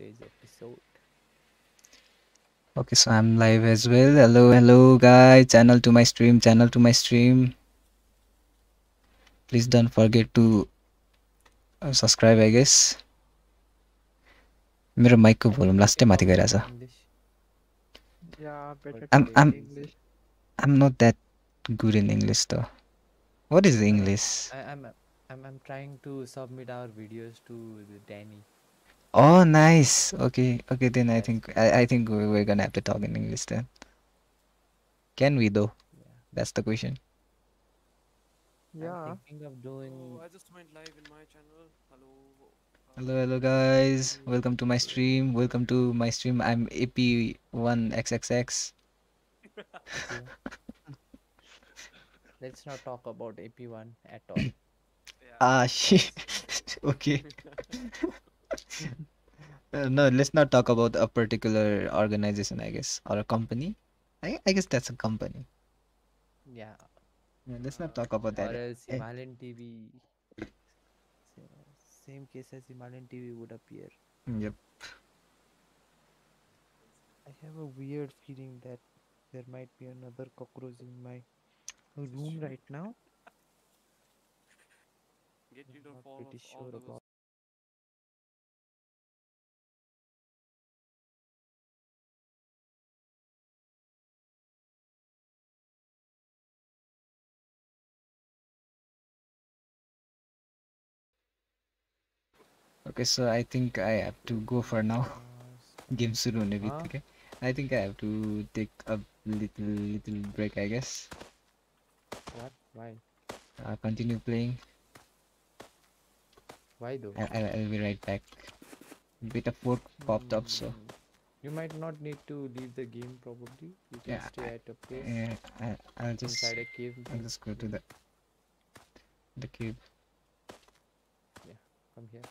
today's episode. Okay, so I'm live as well. Hello, hello, guys. Channel to my stream, channel to my stream. Please don't forget to uh, subscribe, I guess. मेरो माइकको volume लास्टै माथि गइरहेछ English. Yeah, better I'm- to I'm- speak English. I'm not that good in English though. What is English? I, I'm I'm I'm trying to submit our videos to the Danny. Oh, nice. Okay, okay. Then I think I, I think we- we're gonna have to talk in English then. Can we though? Yeah. That's the question. Yeah. I'm thinking of doing. Oh, I just went live in my channel. Hello. uh, Hello, hello, guys. Welcome to my stream. Welcome to my stream. I'm AP1XXX. Let's not talk about AP1 at all. Yeah. Ah, shit. okay. Uh, no, let's not talk about a particular organization, I guess, or a company. I, I guess that's a company. Yeah. Yeah, let's not talk about Or that. else Eh. Himalayan TV. Same case as Himalayan TV would appear. Yep. I have a weird feeling that there might be another cockroach in my room right now. Get I'm rid of not all pretty of all sure those. about Okay, so I think I have to go for now. Game soon everything. Huh? Okay? I think I have to take a little little break, I guess. What? Why? I'll continue playing. Why though? I I'll, I'll be right back. Bit of work popped up, so. Hmm. You might not need to leave the game probably. You can yeah, stay at a place. Yeah, I, I'll just inside a cave. I'll just go to the the cave. Yeah, come here.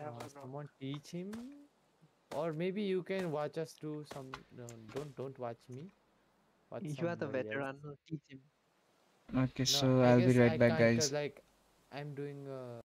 Uh, someone teach him, or maybe you can watch us do some. No, don't don't watch me. Watch You are the somebody else. veteran. no, Teach him. Okay, No, so I I'll be right I back, guys. Like, I'm doing. Uh,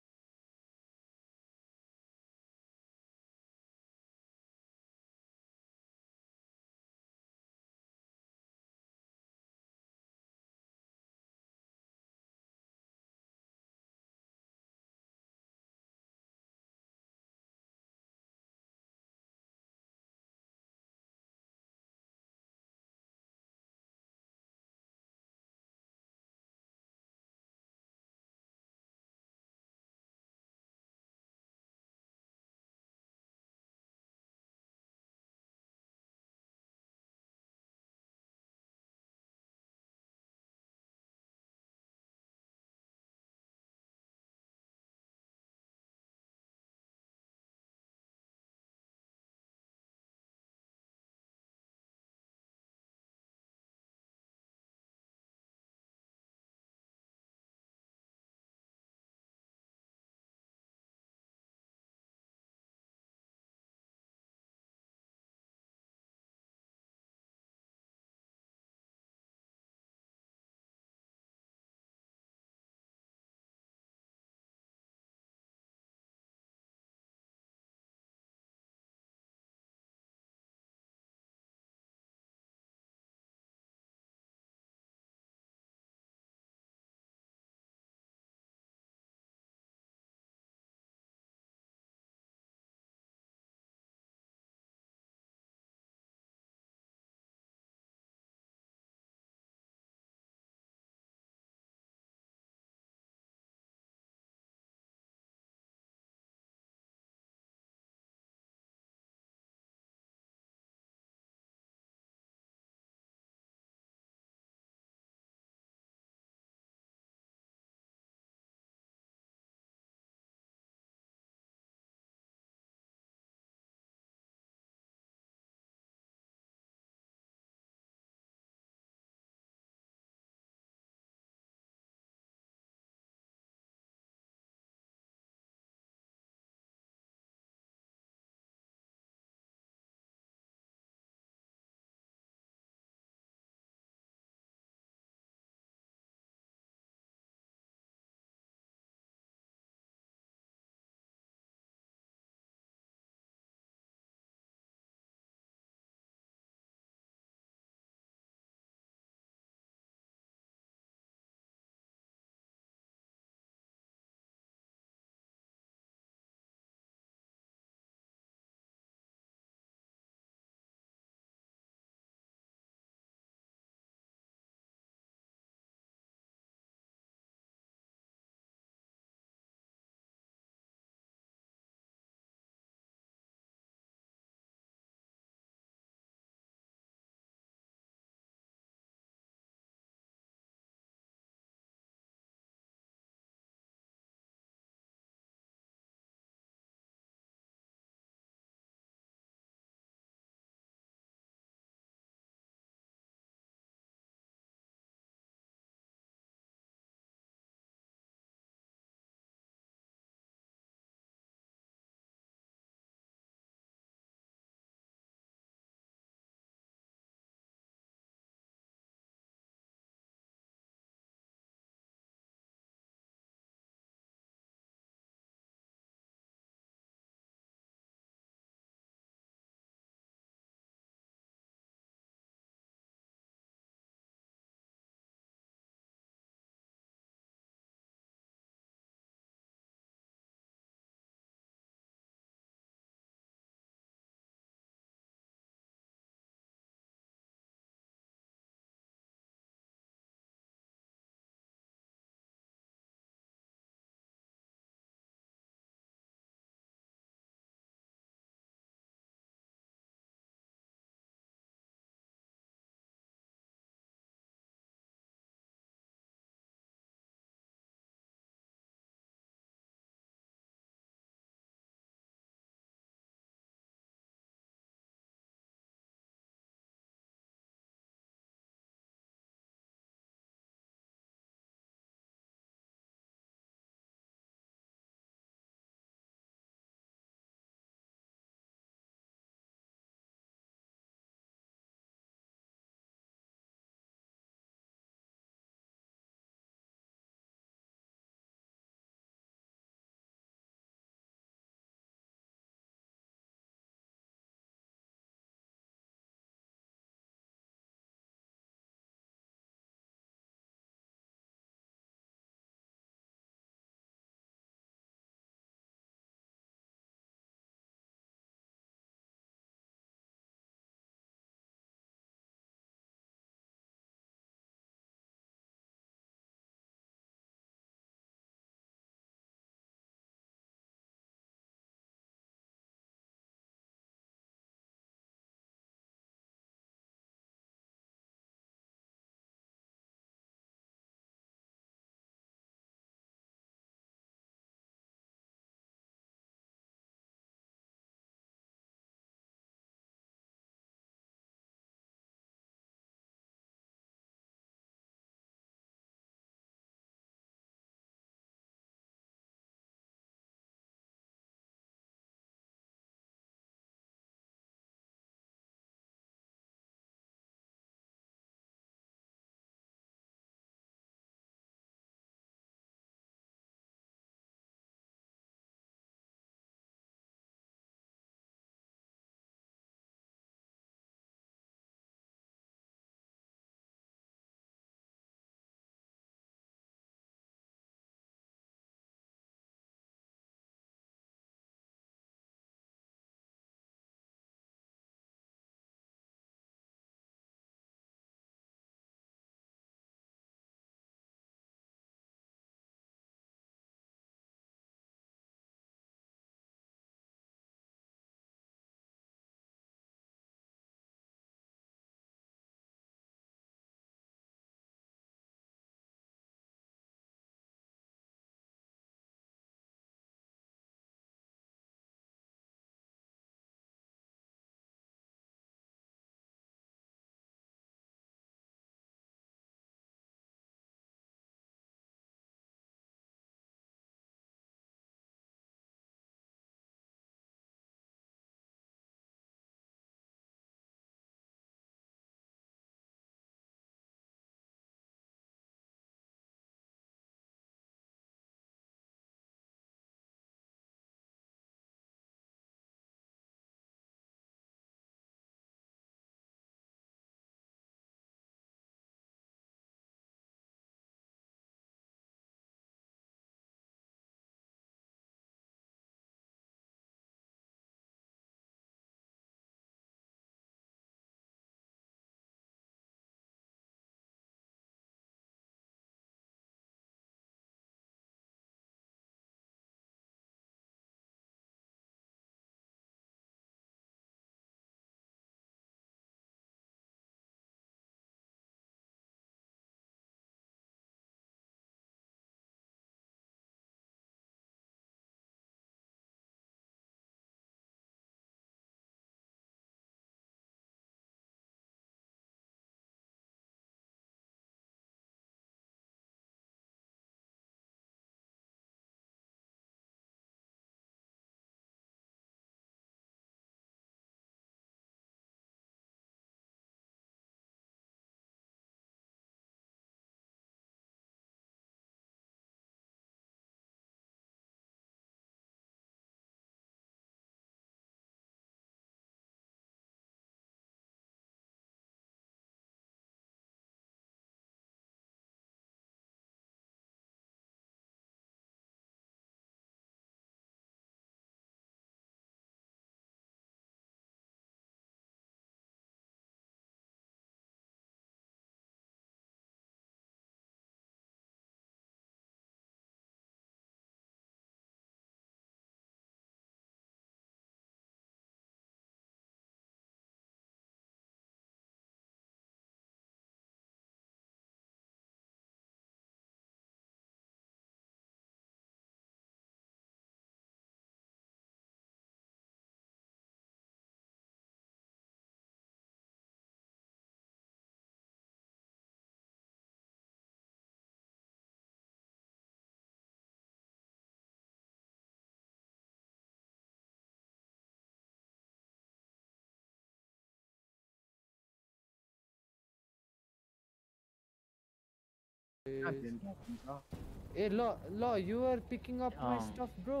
अँ। Stuff bro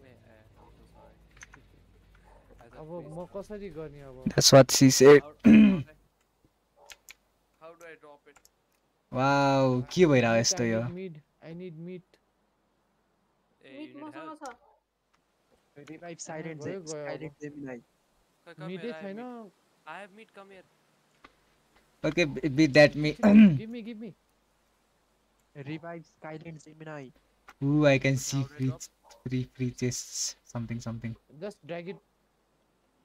Wait, uh, I'm so sorry. I thought अब please- म कसरी गर्ने अब That's what she said. How, how, do I, how do I drop it? Wow के भइरहेको यस्तो यो mid I need meat Hey, meat you need मसँग help? छ Revive silent गयो, Zem- गयो अब। silent Gemini. Okay, come मिटै here. I have छैन meat. I have meat. Come here. Okay be that me give me give me Revive silent Gemini. Ooh, I can see How do I free, drop? free, free chests. Something, something. Just drag it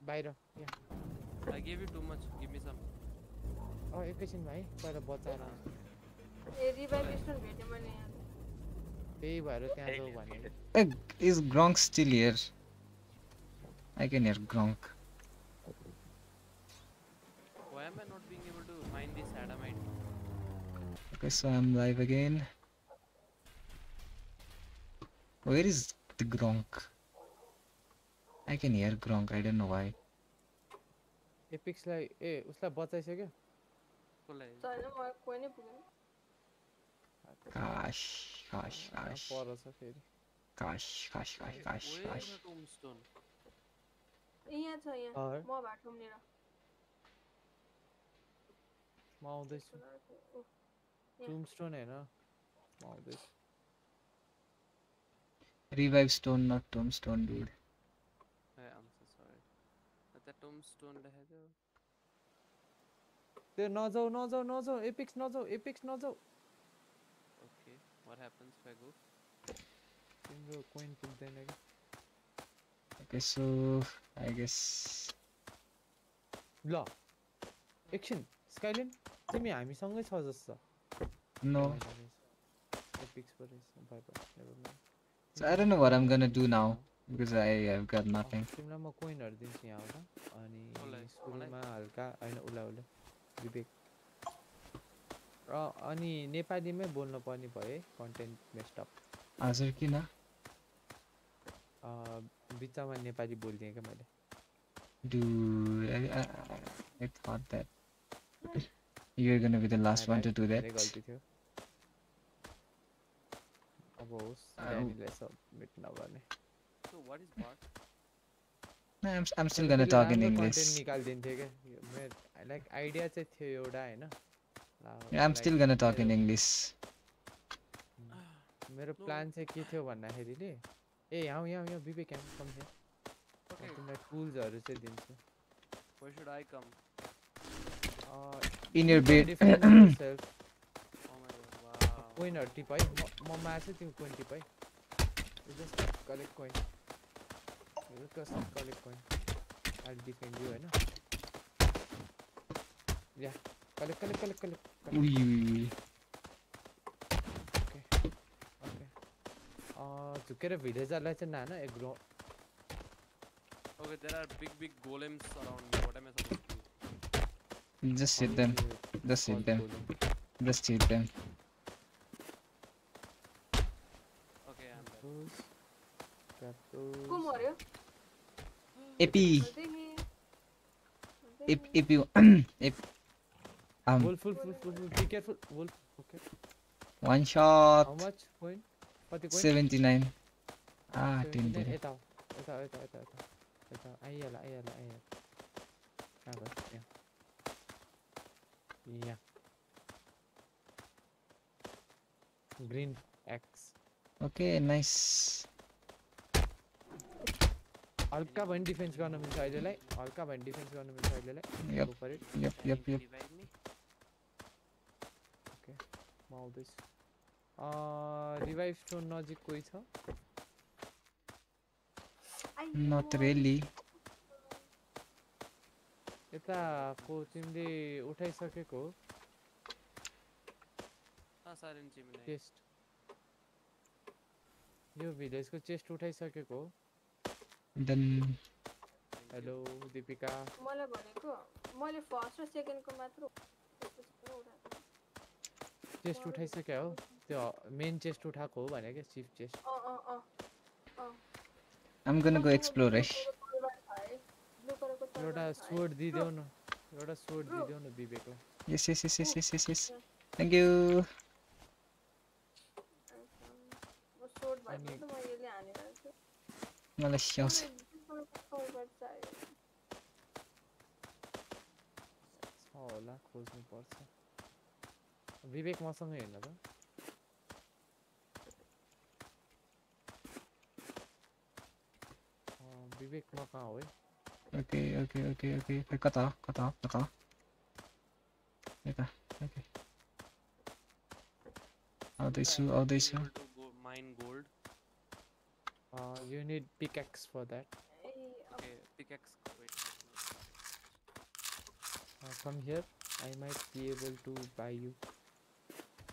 बाहिर यहाँ I gave you too much. Give me some. अँ एकैछिनमा है पहिला बचाएर आउँछु। ए revive stone भेटेँ मैले यहाँ त्यही भएर त्यहाँ जाऊ भने Uh, is Gronk still here? I can hear Gronk. Why am I not Okay, so I'm live again. Where is the Gronk? I can hear Gronk. I don't know why. एपिक्सलाई ए उसलाई बचाइसक्यो कसलाई? छैन मलाई कोही नै पुगेन Gosh, gosh, gosh, पर छ फेरि gosh, gosh, gosh, gosh, Where is gosh. the tombstone? ए यहाँ छ यहाँ अँ, म भाटुमनिर म आउँदैछु टुमस्टोन होइन म आउँदैछु Revive stone, not tombstone, dude. Hey, I'm so sorry. The tombstone देखाइदियो. त्यो नजाऊ नजाऊ नजाऊ epics नजाऊ epics नजाऊ Okay. What happens if I go? तिम्रो कोइन पुग्दैन कि Okay, so I guess. ल एकछिन स्काइलेन तिमी हामीसँगै छ जस्तो No. एपिक्स पो रहेछ by by never Mind So I don't know what I'm gonna do now because I have got nothing. तिमीलाई म कोइनहरू दिन्छु यहाँ होला अनि कसलाई? सुरुमा हल्का होइन उसलाई उसलाई विवेक र अनि नेपालीमै बोल्नु पर्ने भयो है कन्टेन्ट मेस्टअप हजुर किन बिचमा नेपाली बोलिदिएँ क्या मैले Dude, I, I, I- I thought that you're gonna be the last one to do that. धेरै गल्ती थियो अब होस् आऊ। ड्यानीलाई सबमिट नगर्ने So what is bot? No, I'm, I'm still gonna talk in content English. निकालिदिन्थेँ क्या मेरो लाइक आइडिया चाहिँ थियो एउटा होइन ला- Yeah, I'm like still gonna talk in मेरो- English. मेरो No. प्लान चाहिँ के थियो भन्दाखेरिले ए यहाँ यहाँ यहाँ विवेक यहाँ कम थियो Okay. तिमीलाई टुल्सहरू चाहिँ दिन्छु Where should I come? In your bed. Self Oh my god. Wow. कोइनहरू tip है म म मार्छु तिमी कोइन टिप है just collect coin collect coin I defend you होइन या collect collect collect collect Ui, ui, ui. Okay okay झुकेर भिलेजरलाई चाहिँ non aggro Okay, there are big, big golems around me. What am Just hit them. Just hit them. Just hit them. Okay, I'm back. Who are you? AP. AP. AP. Wolf, wolf, wolf, wolf. Be careful. Wolf. Okay. One shot. How much point? 79. Ah, tinder. Ayala, ayala, ayala. Yeah. कहाँ भयो यहाँ यहाँ green x Okay, nice. हल्का भयो भने defence गर्न मिल्छ अहिलेलाई हल्का भयो भने डिफेन्स गर्न मिल्छ अहिलेलाई Yep. Go for it. Yep, Can yep, you yep. revive me? म आउँदैछु रिभाइभ स्टोन नजिक कोही छ Not really. यताको तिमीले उठाइसकेको. चेस्ट। यो भिलेजको चेस्ट उठाइसकेको Then Thank हेलो दिपिका। मलाई भनेको मैले फ़र्स्ट र सेकेन्डको मात्र चेस्ट उठाइसक्यो हो? त्यो मेन चेस्ट उठाएको हो भने क्या चिफ चेस्ट। अँ अँ अँ अँ। I'm gonna go explore, eh? एउटा स्वोर्ड दिदेऊ न। एउटा स्वोर्ड दिदेऊ न विवेकलाई। यस यस यस यस यस यस थ्याङ्क यू मलाई स्याउँछ होला खोज्नु पर्छ। विवेक मसँग हेर्न त। विवेक म कहाँ हो है? 오케이 오케이 오케이 오케이 백 갔다 갔다 갔다 됐다 오케이 Adesu, Adesu. Mine gold. Uh, you need pickaxe for that. Okay, pickaxe. Wait, uh, from here, I might be able to buy you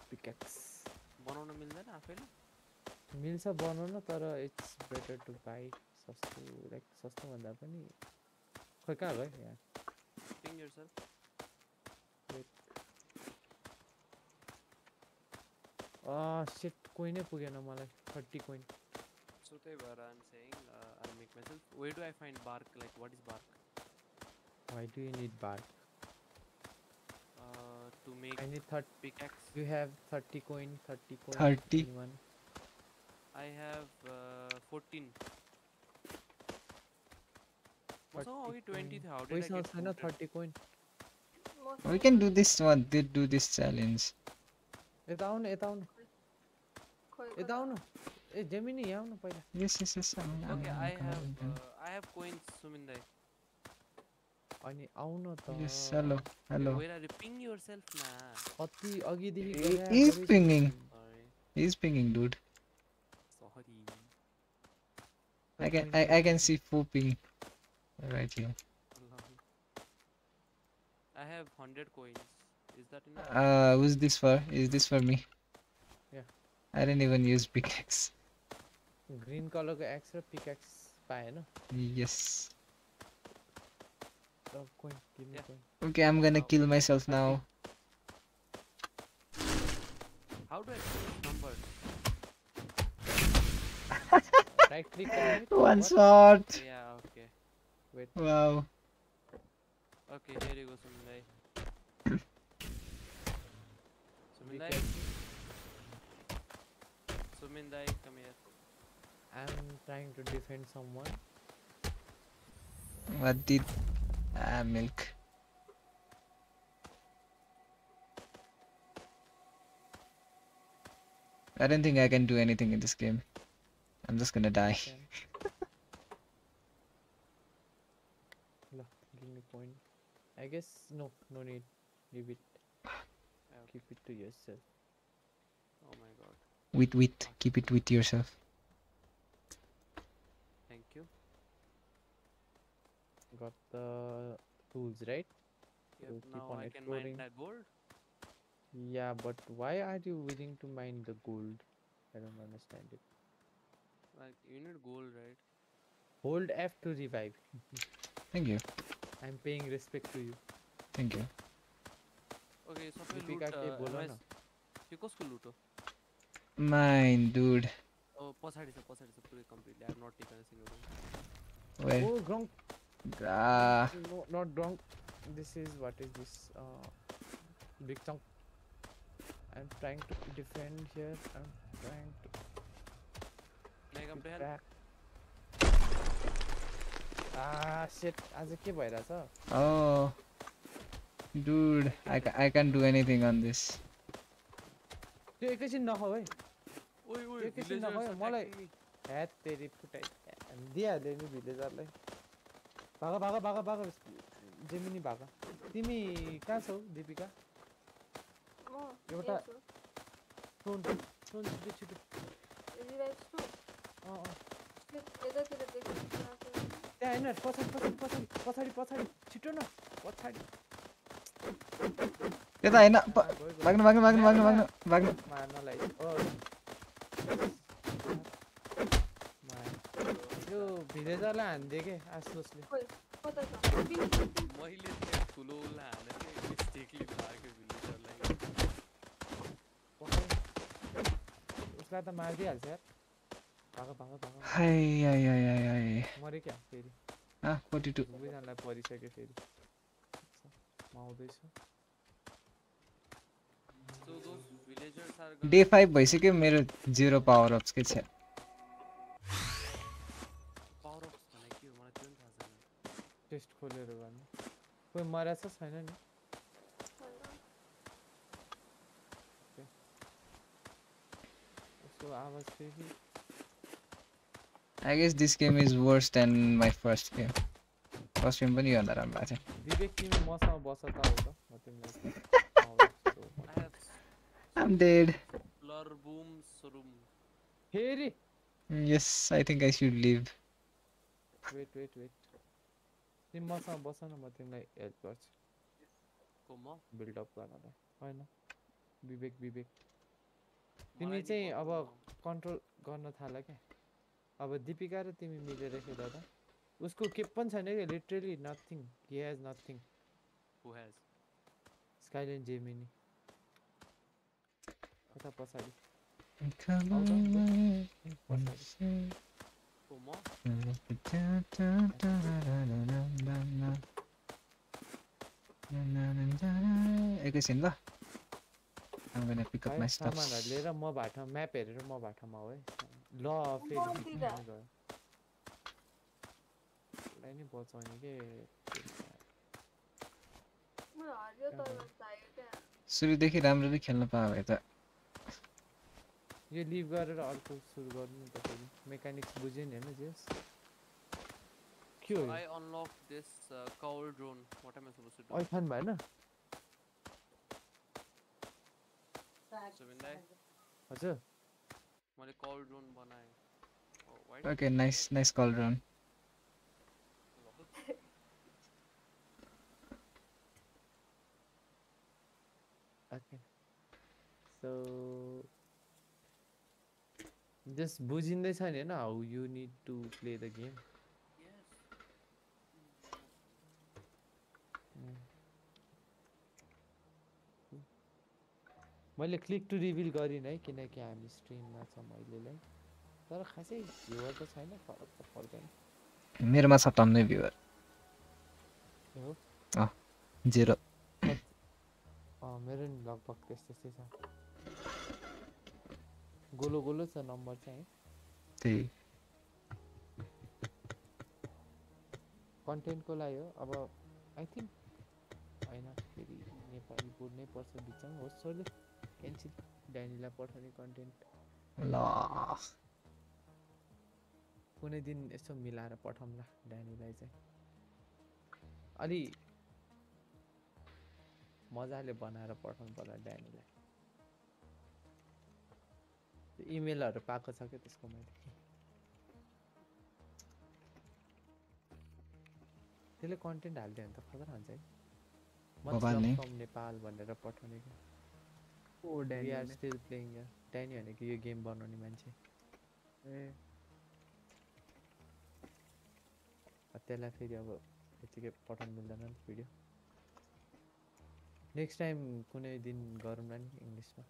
pickaxe. बनाना मिलता ना फिर? मिल सा बनाना पर it's better to buy सस्तो like सस्तो बंदा पनी खोइ कहाँ गयो यहाँ Ping yourself. सेट कोइनै पुगेन मलाई थर्टी कोइन So त्यही भएर I'm saying uh, I'll make myself. Where do I find bark? Like what is bark? Why do you need bar Uh, to make I need thirty pickaxe. You have thirty coin thirty coin 30. One I have uh, 14. We can do this one. Did do this challenge. यता आउनु यता आउनु खोइ यता आउनु ए Gemini यहाँ आउनु पहिला Yes, yes, yes. I'm, I'm, Okay, I'm I coming, have I'm- uh, I have coins, Sumindai. अनि आउन त Yes, hello, hello. Where are you? Ping yourself, nah. कति अघिदेखि He- गइरहेको he's रहेछु pinging. नि। Sorry, He's pinging, dude. sorry. I can, I, I can see four ping Right here. I have 100 coins. Is that enough? Uh, who's this for? Is this for me? Yeah. I didn't even use pickaxe. Green color axe or pickaxe spy, no? Yes. Oh, coin. Give me yeah. coin. Okay, I'm gonna oh. kill myself now. How do I change right click on it. One shot. Yeah, okay. Wow. Okay, here you go, Sumindai. Sumindai. Sumindai, come here. I'm trying to defend someone. What did? Ah, milk. I don't think I can do anything in this game. I'm just gonna die. Can. L give me coin. I guess no, no need. Leave it. Yeah, Keep it to yourself. Oh my god. With with, keep it with yourself. Thank you. Got the tools, right? Yep, So keep now on I can mine exploring. that gold. Yeah, but why are you willing to mine the gold? I don't understand it. Like, you need gold, right? Hold F to revive. Thank you. I'm paying respect to you. Thank you. Okay, सबै लुट दीपिका के बोल न यो कसको लुट हो Mine, dude. Oh, पछाडि छ पछाडि छ पुरै completely I have not taken a single Where? Oh, Gronk. Ah, No, not Gronk. This is what is this? Uh, big chunk. I'm trying to defend here. I'm trying to May I come to help? back. Ah, shit. आज के भइरहेछ oh. Dude, I, ca- I can't do anything on this. त्यो एकैछिन नखाऊ है ओइ ओइ त्यो एकैछिन नखाऊ मलाई. ह्यात तेरि फुटाइ दिइहाल्यो नि भिलेजरलाई भाग भाग भाग भाग जेमिनी भाग तिमी कहाँ छौ दिपिका एउटा- फोन फोन छिटो छिटो त्यहाँ होइन पछाडि पछाडि पछाडि पछाडि पछाडि छिटो न पछाडि त्यता होइन। भाग्नु भाग्नु भाग्नु भाग्नु भाग्नु भाग्नु मार्नलाई। यो भिलेजरलाई हानिदियो के आसुसले। मैले त्यो ठुलो उसलाई हानेको मिस्टेकली मारेको भिलेजरलाई पछाडि। उसलाई त मारिदिइहाल्छ यार हाय हाय हाय हाय आ 42 म डे फाइभ भइसक्यो मेरो जिरो पावर अप्सकै छ? आवाज फेरि। I guess this game is worse than my first game. First game पनि योभन्दा राम्रो भएको थियो विवेक तिमी मसँग बस त हो त म तिमीलाई आउँछु। I have I'm dead. blur boom room. फेरि Yes, I think I should leave. Wait wait wait तिमी मसँग बस न म तिमीलाई हेल्प गर्छु को म बिल्डअप गर्नलाई होइन विवेक विवेक तिमी मलाई नि चाहिँ अब भन्नु न। कन्ट्रोल गर्न थाल क्या अब दिपिका र तिमी मिलेर खेल त उसको के पनि छैन क्या literally nothing he has nothing Who has? स्काइलेन जेमिनी कता पछाडि? एकैछिन ल। I'm gonna pick up है, my stuff. सामानहरू लिएर म म्याप हेरेर म भाटामा हो है। ल फेरि दा। नै बचाउने के मलाई सुरुदेखि राम्ररी खेल्न पायो भए त यो लिभ गरेर अर्को सुरु गर्नु नि त फेरि मेकानिक्स बुझ्यो नि होइन जेस के हो unlocked this uh, cowl drone. What am I supposed to do? अहिले खानु भएन हजुर मैले cowl drone बनाएँ. Oh, why did Okay, nice, nice call, Ron. Okay so just बुझिँदैछ नि होइन how you need to play मैले क्लिक टु रिभिल गरिनँ है किनकि हामी स्ट्रिममा छौँ अहिलेलाई। तर खासै भ्युवर त छैन फरक त पर्दैन। मेरोमा छ टन्नै भ्युवर जेरो मेरो नि लगभग त्यस्तै त्यस्तै छ। गोलो गोलो छ नम्बर चाहिँ। त्यही। कन्टेन्टको लागि हो। अब आई थिङ्क होइन फेरि नेपाली बोल्नै पर्छ बिचमा। होस् छोड्दै क्यान्सिल ड्यानीलाई पठाउने कन्टेन्ट ल कुनै दिन यसो मिलाएर पठाउँला ड्यानीलाई चाहिँ। अलि मजाले बनाएर पठाउनु पर्ला ड्यानीलाई इमेलहरू पाएको छ क्या त्यसको मैले। त्यसले कन्टेन्ट हालिदियो भने त खतरा हुन्छ है। नेपाल भनेर पठाउने क्या। ओ we are still playing Danny भनेको यो गेम बनाउने मान्छे ए अब त्यसलाई फेरि अब यतिकै पठाउनु मिल्दैन नि भिडियो नेक्स्ट टाइम कुनै दिन गरौँला नि इङ्ग्लिसमा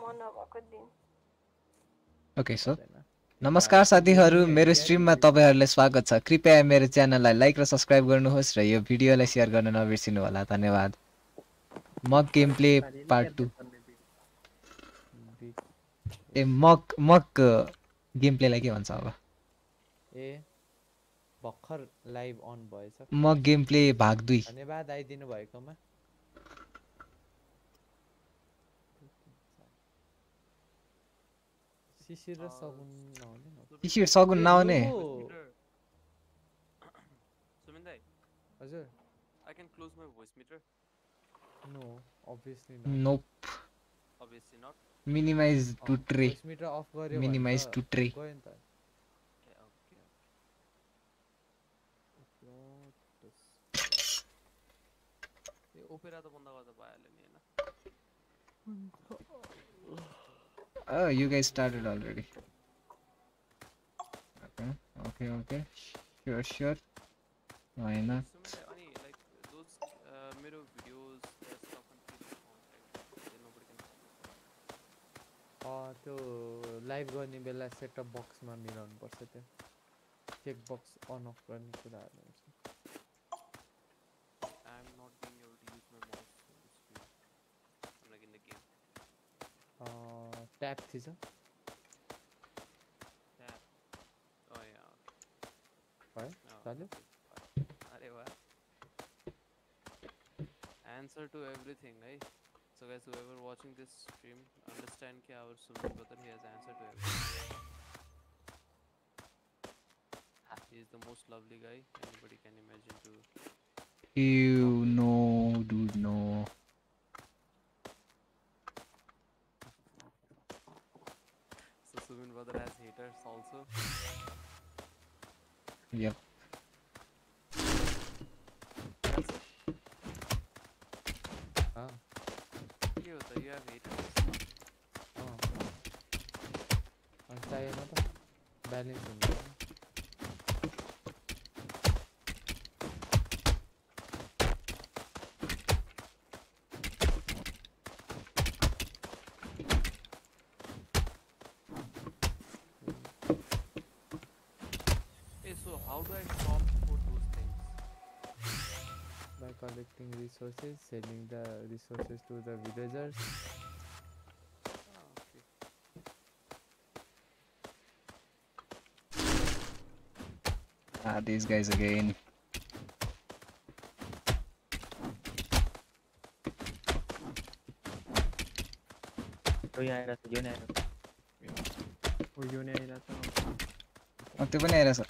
म नभएको दिन ओके सो पर्दैन। नमस्कार साथीहरू मेरो स्ट्रिममा तपाईँहरूलाई स्वागत छ कृपया मेरो च्यानललाई लाइक र सब्सक्राइब गर्नुहोस् र यो भिडियोलाई सेयर गर्न नबिर्सिनु होला धन्यवाद मक गेम प्ले पार्ट टू ए मक मक गेम प्लेलाई के भन्छ अब ए भर्खर लाइभ अन भएछ। मक गेम प्ले भाग दुई। धन्यवाद आइदिनु भएकोमा। शिशिर र सगुन नहुने न। शिशिर सगुन नआउने ए, हो। Sumin dai, हजुर। I can No, obviously not. Nope. Obviously not. Minimize to oh, tray. Minimize to tray. Oh, you guys started already. Okay, okay, okay. Sure, sure. Why not? त्यो लाइभ गर्ने बेला सेटअप बक्समा मिलाउनु पर्छ त्यो check box on off गर्ने कुराहरू हुन्छ I'm not being able to use my mouse on the screen. I'm like in the game. अँ, ट्याप थिएछ Tab. Oh yeah. Okay. है Oh, चाल्यो okay, fine. अरे वाह answer to everything, right? so guys, whoever watching this stream, understand कि our Suman brother he has answered to everything. He is the most lovely guy anybody can imagine to. You no, dude, no. So Suman brother has haters also. Yep. graveta. Oh. Onde tá aí, não tá? Beleza. Pessoal, how do I stop collecting resources, selling the resources to the villagers. Ah, these guys again. Uyun ay nasa, uyun ay nasa. Uyun ay nasa. Magtipo na ay nasa.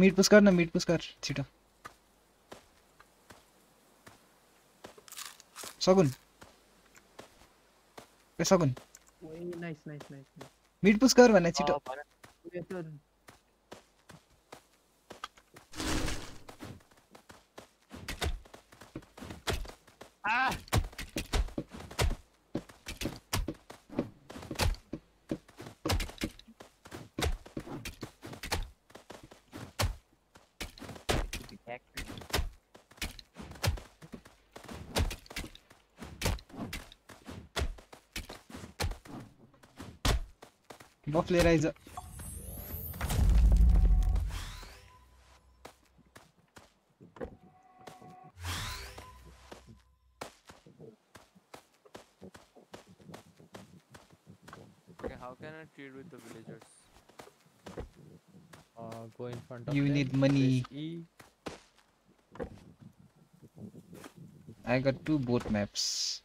Meet push कर ना meet push कर सीटा Sagun Sagun nice nice nice meet push कर मैंने सीटा अँ, भन। उयो त्यो बफ लिएर आइज Okay, how can I trade with the villagers? Uh, go in front of You them, need money. press E. I got two boat maps.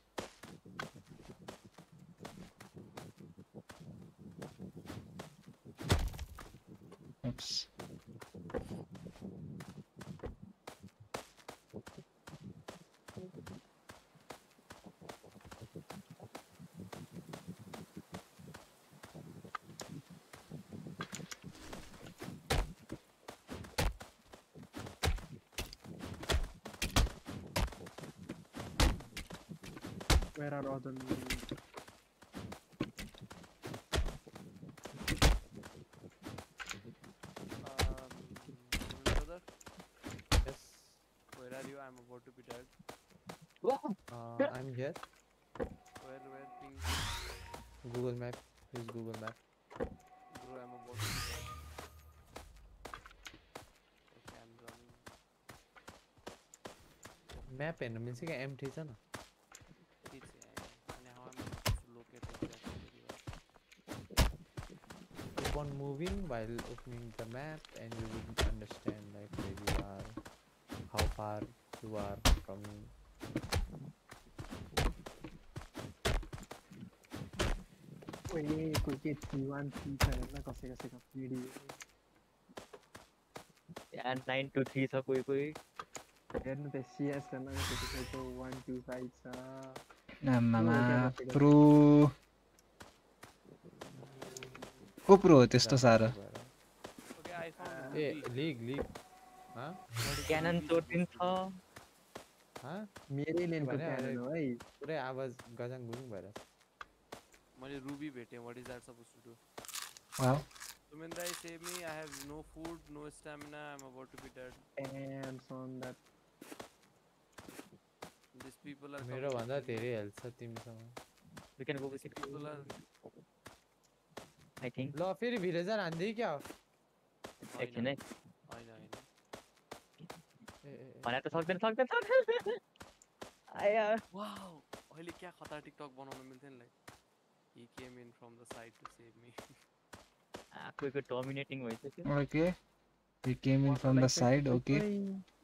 Um, where are you? I'm about to be dead. Uh, I'm here. Where, where, ping? Google Map. Use Google Map. Bro, I'm about to be dead. Okay, I'm running. मिल्छ क्या MT छ न keep on moving while opening the map and you will understand like where you are how far you are from ओइ कोही के three one three छ हेर्न कसै कसैको पिडी यहाँ नाइन टू थ्री छ कोही कोही हेर्नु त सिएस हेर्न कसै कसैको वान टू फाइभ छ आमामा त्यहाँ बसेको। प्रो को प्रो होतेस तो सारा ए लीग लीग हाँ कैनन तो दिन था हाँ मेरे लेन को कैनन भाई पूरे आवाज़ गजंग गुंग भर मैले रुबी भेटे what is that suppose to do wow Sumindra is save me I have no food no stamina I'm about to be dead damn son that these people are मेरा बंदा तेरे हेल्थ से टीम से we can go visit people are I think. ल फेरि villager हान्दै क्या हो एकछिन है होइन होइन ए, ए, ए, भने त सक्दैन सक्दैन सक्दैन आया वाउ अहिले क्या खतरा टिकटक बनाउन मिल्थ्यो नि like he came in from the side to save me कोही कोही डोमिनेटिङ भइसक्यो Okay. He came in from the side. Okay.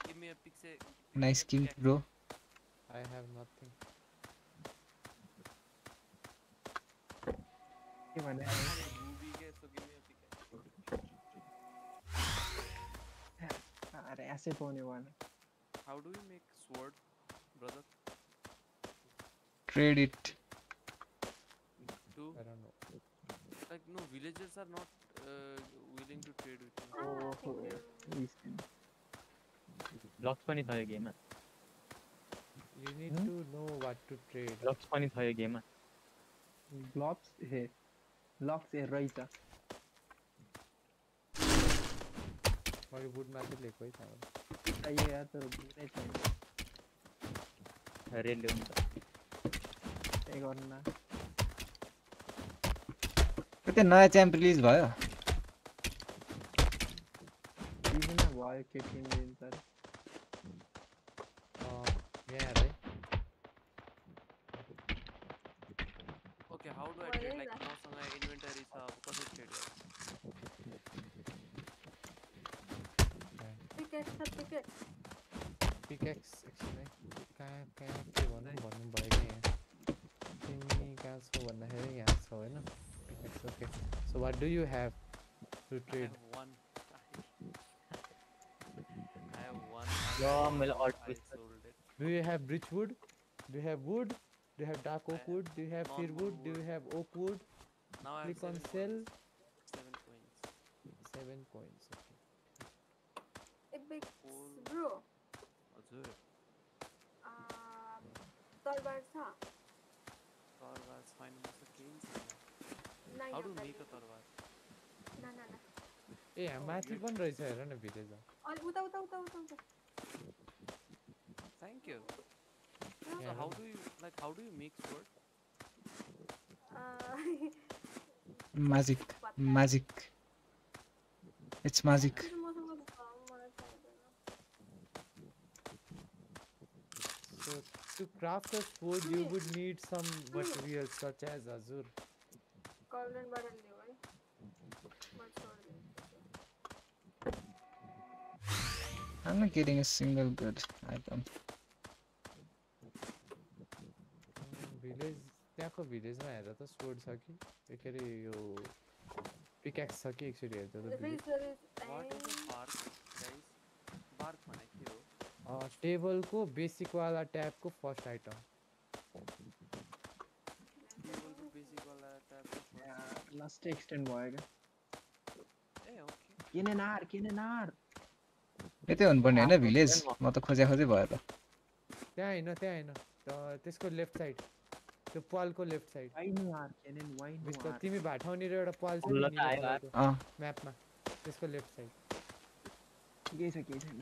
Give me a pickaxe Nice king, bro. I have nothing. के भने अरे एसै पाउने भएन how do you make sword brother Trade it. To I don't know. like no villagers are not uh, willing to trade with you Ah, ओहो thank you. Blocks पनि छ यो गेममा You need Hmm? to know what to trade. Blocks पनि छ यो गेममा gloves हे लक्स ए और वुड मैसेज लेको ही था आइए यार तो बुरे चाहिए अरे लूँगा एक और ना। कितने नया चैंप रिलीज़ भाया ये ना वाई के टीम में इंतज़ार पिकेक्स एकछिन है कहाँ कहाँ के भनौँ भन्नुभयो कि यहाँ तिमी कहाँ छौ भन्दाखेरि यहाँ छौ होइन pickaxe okay so what do you have to I trade have one I have one ल मैले I alt sold it do you have birch wood do have wood do have dark oak wood do have fir wood do non-wood. Have oak wood now I have click on seven sell coins. seven coins seven points A big Bro. हजुर Uh, तलवार छ तरवार छैन मसँग केही छैन make a तरवार न न न ए माथि पनि रहेछ हेर न भिलेज अलि उता उता उता उता so Yeah, how no. do you like how do you make sword Uh, Magic. to craft a sword, you would need some materials such as azure. गोल्डनबाट लियो है म छोडिदिन्छु I'm not getting a single good item. Village त्यहाँको भिलेजमा हेर त sword छ कि ए के अरे यो पिक्याक्स छ कि एकचोटि हेर्दा त टेबल को बेसिक वाला टैब को फ़र्स्ट आइटम। टेबल को बेसिक वाला टैब को। लास्ट एक्सटेंड होएगा ए ओके। किन नार किन नार यतै हुनुपर्ने होइन भिलेज म त खोजे खोजे भयो त। त्यहाँ होइन त्यहाँ होइन। त्यसको लेफ़्ट साइड त्यो पालको लेफ़्ट साइड। तिमी भाटाउनेर एउटा पाल छ म्यापमा। त्यसको लेफ़्ट साइड। ठिकै छ केही छैन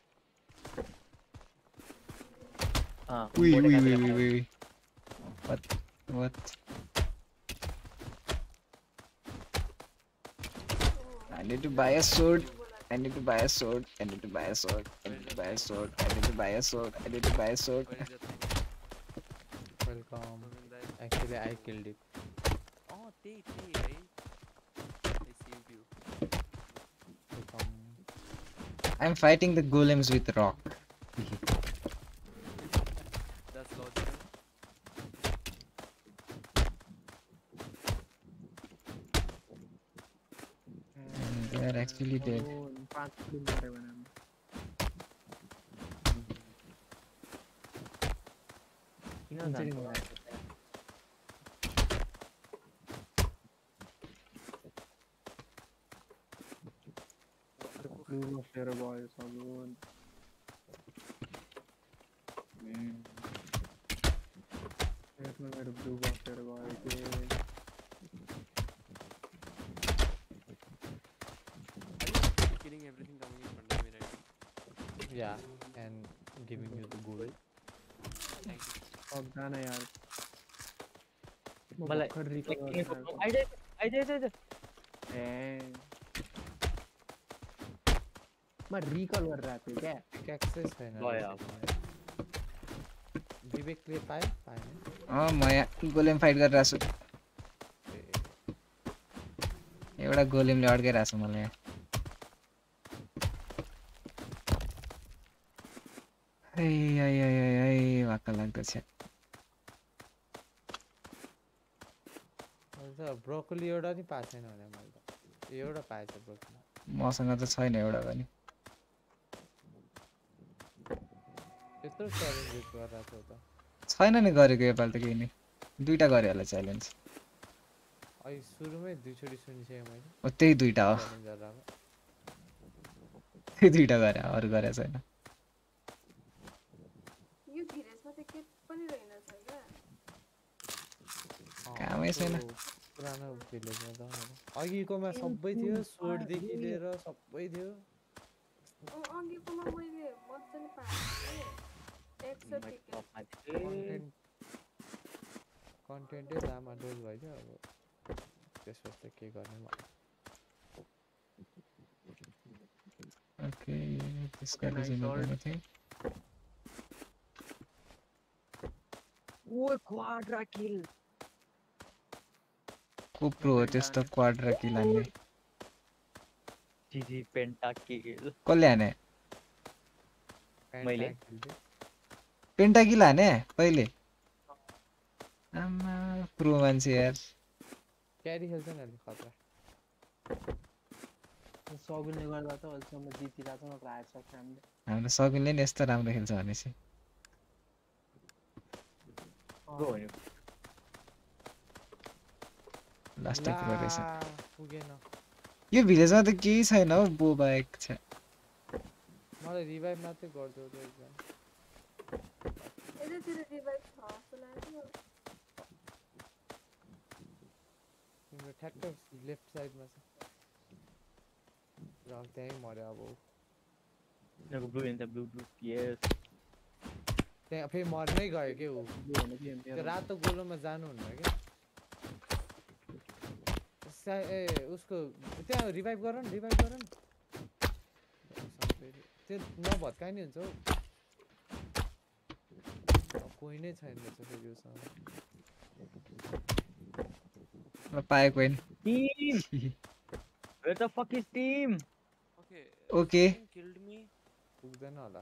Ah, uy, uy, uy, uy, What? What? I need to buy a sword. I need to buy a sword. I need to buy a sword. I need to buy a sword. I need to buy a sword. I need to buy a sword. Welcome. Actually, I killed it. Oh, they. Eh? I saved you. I'm fighting the golems with rock. really oh, dead. You know that. Yeah, and giving you the gold. Thank you. Oh, done, yaar. मलाई idea idea दे दे मैं recall कर रहा था क्या access है ना विवेक ले पाए पाए हाँ माया गोलेम फाइट कर रहा सु ये बड़ा गोलेम एउटा गोलेमले अड्काइरहेको छ मलाई है है है है है वाक्क लाग्दछ ब्रोकोली एउटा नि पाएको छैन भने मैले त एउटा पाएछ ब्रोकोली मसँग त छैन एउटा पनि यत्रो च्यालेन्जेस गरिरहेको त छैन नि गरेको योपालि त केही नि दुइटा गरेँ होला च्यालेन्ज अहिले सुरुमै दुईचोटि सुनिसकेँ मैले त्यही दुइटा हो त्यही दुइटा गरेँ अरू गरेको छैन चाहिँ के पनि रहेनछ क्या कामै छैन। पुरानो भिलेजमा त अब। अघिकोमा सबै थियो सोडदेखि लिएर सबै थियो अँ, अघिकोमा मैले मजाले पाएँ एकसठी के कन्टेन्ट कन्टेन्टै दामा डोज भइदियो अब त्यसपछि त के गर्ने म ओके त्यसका चाहिँ गर्नु थियो ओ क्वाड्रा किल को प्रो हो त्यस्तो क्वाड्रा किल हान्ने जिजी पेन्टा किल कसले हाने मैले। पेन्टा किल हाने कहिले आमा प्रो मान्छे यार क्यारी खेल्छ नि खतरा. सगुनले गर्दा त अहिलेसम्म जितिरहेको छ हाम्रो नि यस्तो राम्रो खेल्छ भनेपछि गो भन्यो लास्टै प्रो रहेछ ला, पुगेन यो भिलेजमा त केही छैन हौ बो बाहेक छ मलाई रिभाइभ मात्रै गरिदियो त एकजना यतातिर रिभाइभ छ जस्तो लाग्यो तिम्रो ठ्याक्क लेफ्ट साइडमा छ र त्यहीँ मऱ्यो अब ऊ। यिनीहरूको ब्लू हेर्छ ब्लू ब्लू यस त्यहाँ फेरि मर्नै गयो कि ऊ त्यो मेरो रातो गोलोमा जानुहुन्न क्या? सा- ए उसको त्यहाँ रिभाइभ गर न रिभाइभ गर न। त्यो नभत्काइ नि हुन्छ हौ कोही नै छैन रहेछ फेरि उसँग पाएको होइन team! Team? Okay. Okay. something पुग्दैन होला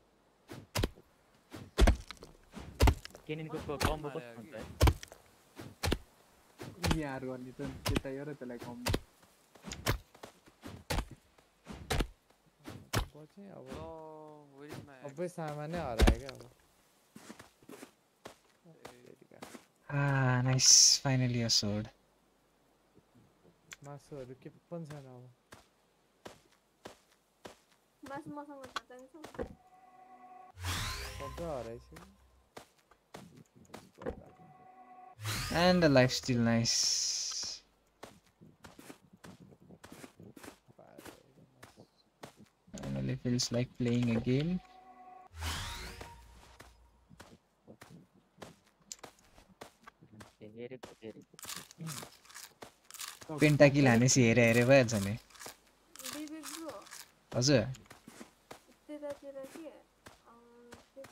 केनिनको कम्बो कस्तो। हुन्छ है? यार गर्ने त के चाहियो र त्यसलाई कम अब? सबै सामानै हरायो क्या अब। Ah, nice. Finally a sword. मासुहरू के पनि छैन अब मासु मसँग छ चाहिन्छ सबै हराइसक्यो And the life still nice. Finally feels like playing a game. धेरै हेरेको हेरेको पेन्टाकिल हानेपछि हेरे हेरे भइहाल्छ नि विवेक ब्रो हजुर त्यतातिर के अँ, के छ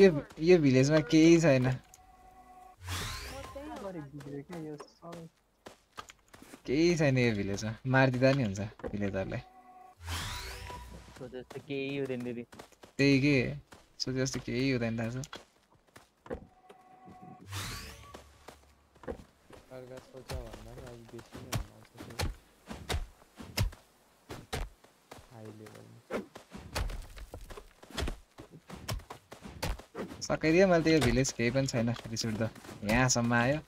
यो स्टोर। यो भिलेजमा केही छैन केही छैन यो भिलेजमा। मारिदिँदा नि हुन्छ भिलेजहरूलाई। त्यही के? सोचे जस्तो केही हुँदैन दाजु। छ सकिदिएँ मैले त यो भिलेज केही पनि छैन रिस उठ्दो यहाँसम्म आयो।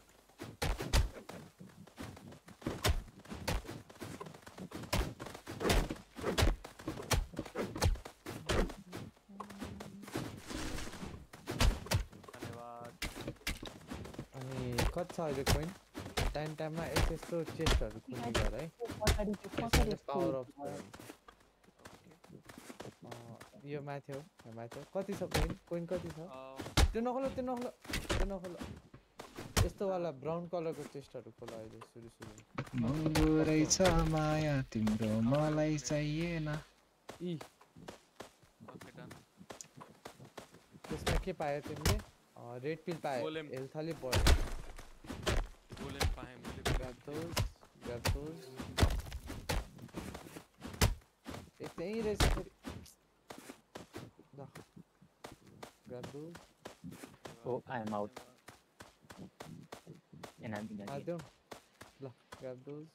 यस्तो चेस्टहरू खुल्ने गर है पावर अफ यस्तो यो माथि हो यो माथि हो कति छ कोइन कोइन कति छ त्यो नखोल त्यो नखोल त्यो नखोल यस्तो वाला ब्राउन कलरको चेस्टहरू खोल अहिले सुरु सुरु महँगो रहेछ माया तिम्रो मलाई चाहिएन डन त्यसमा के पायो तिमीले रेड पिल पायो. हेल्थ अलिक बढ्यो those. Grab those. If they need it, no. Grab those. Oh, I'm out. And I'm gonna get. Look, grab those.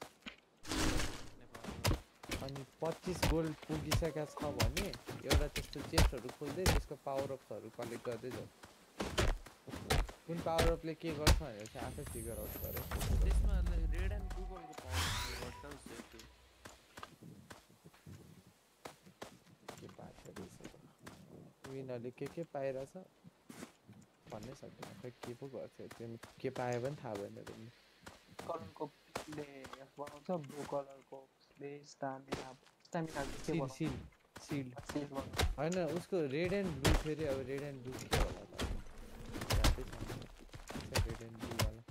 अनि पच्चिस गोल्ड पुगिसकेको छ भने एउटा त्यस्तो चेस्टहरू खोल्दै त्यसको पावरअप्सहरू कलेक्ट गर्दै जाऊ कुन पावरअपले के गर्छ भनेर चाहिँ आफै फिगर आउट गऱ्यो නලිකේ පයිරස පන්න සට කිපු ගොස කිය පායවන් හාවන්න දෙන්න කොන් කොප් බෝකොලර් කොප් ස්ථාමිනා स्टैमिना सील सील है ना उसको रेड एंड ब्लू फिर अब रेड एंड ब्लू क्या वाला था रेड एंड ब्लू वाला।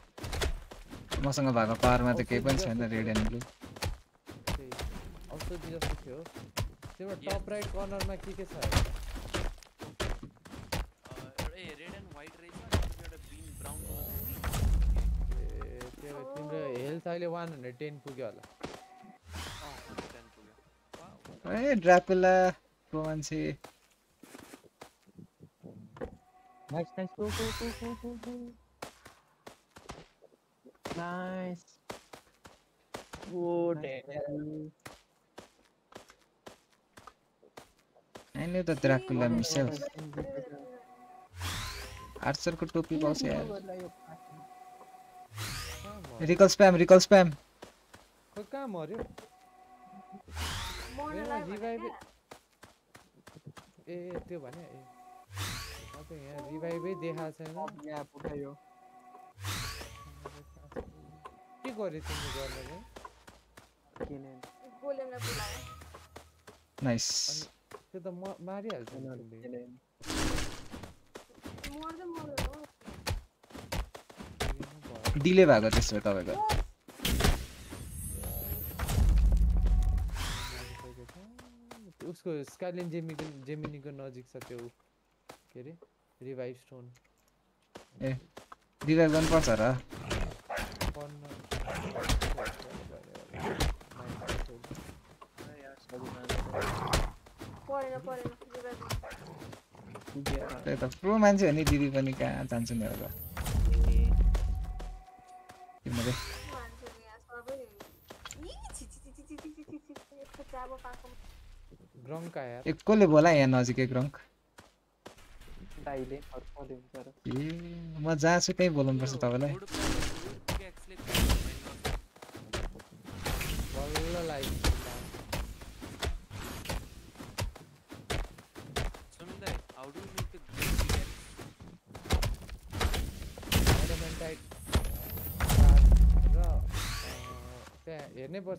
मसँग भएको पारमा त केही पनि छैन रेड एन्ड ब्लू औषधि जस्तो थियो। त्यो टप राइट कर्नरमा के के छ? पहिले 110 पुग्यो होला ए ड्राकुला को मान्छे nice nice go go go go go nice good I knew the Dracula myself. को टोपी पाउँछ यार रिकल स्प्याम रिकल स्प्याम खोइ कहाँ it. ए त्यो भने ए। यहाँ रिभाइभै देखाएको छैन। यहाँ पुग्यो के गर्यो तिमीले गर्न चाहिँ? नाइस त्यो त म मारिहाल्छ किने मर्दै मर्दैन हो किन भयो? डिले भएको त्यसो भए तपाईँको। उसको स्काइलिन जेमिको जेमिनीको नजिक छ त्यो के अरे? रिभाइभ स्टोन रिभाइभ गर्नुपर्छ र। त्यही त। प्रो मान्छे हो नि दिदी पनि कहाँ जान्छु नि अब मैले कसले बोला यहाँ नजिकै ग्रङ्क ए म जहाँ छु त्यहीँ बोलाउनु पर्छ तपाईँलाई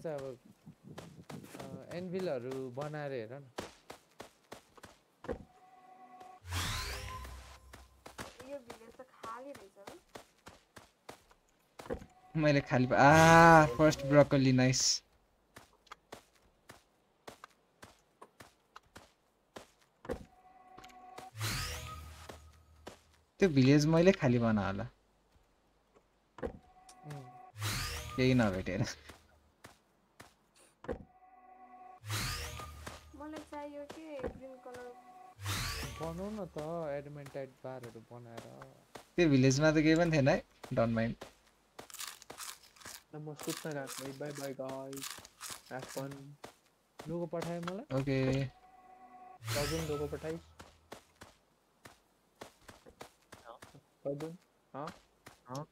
हेर्नै पर्छ अब एनभिलहरू बनाएर हेर न। यो भिलेज त खाली रहेछ है। मैले खाली आ फर्स्ट ब्रोकली नाइस त्यो भिलेज मैले खाली बना होला केही नभेटेर। बनाऊ न त एडमेन्टाइट बारहरू बनाएर। त्यो भिलेजमा त केही पनि थिएन है डन्ट माइन्ड। म सुत्न गएको है bye bye guys have fun logo पठायो मलाई। ओके। कजुन लोगो पठाइस। कजुन हाँ हाँ?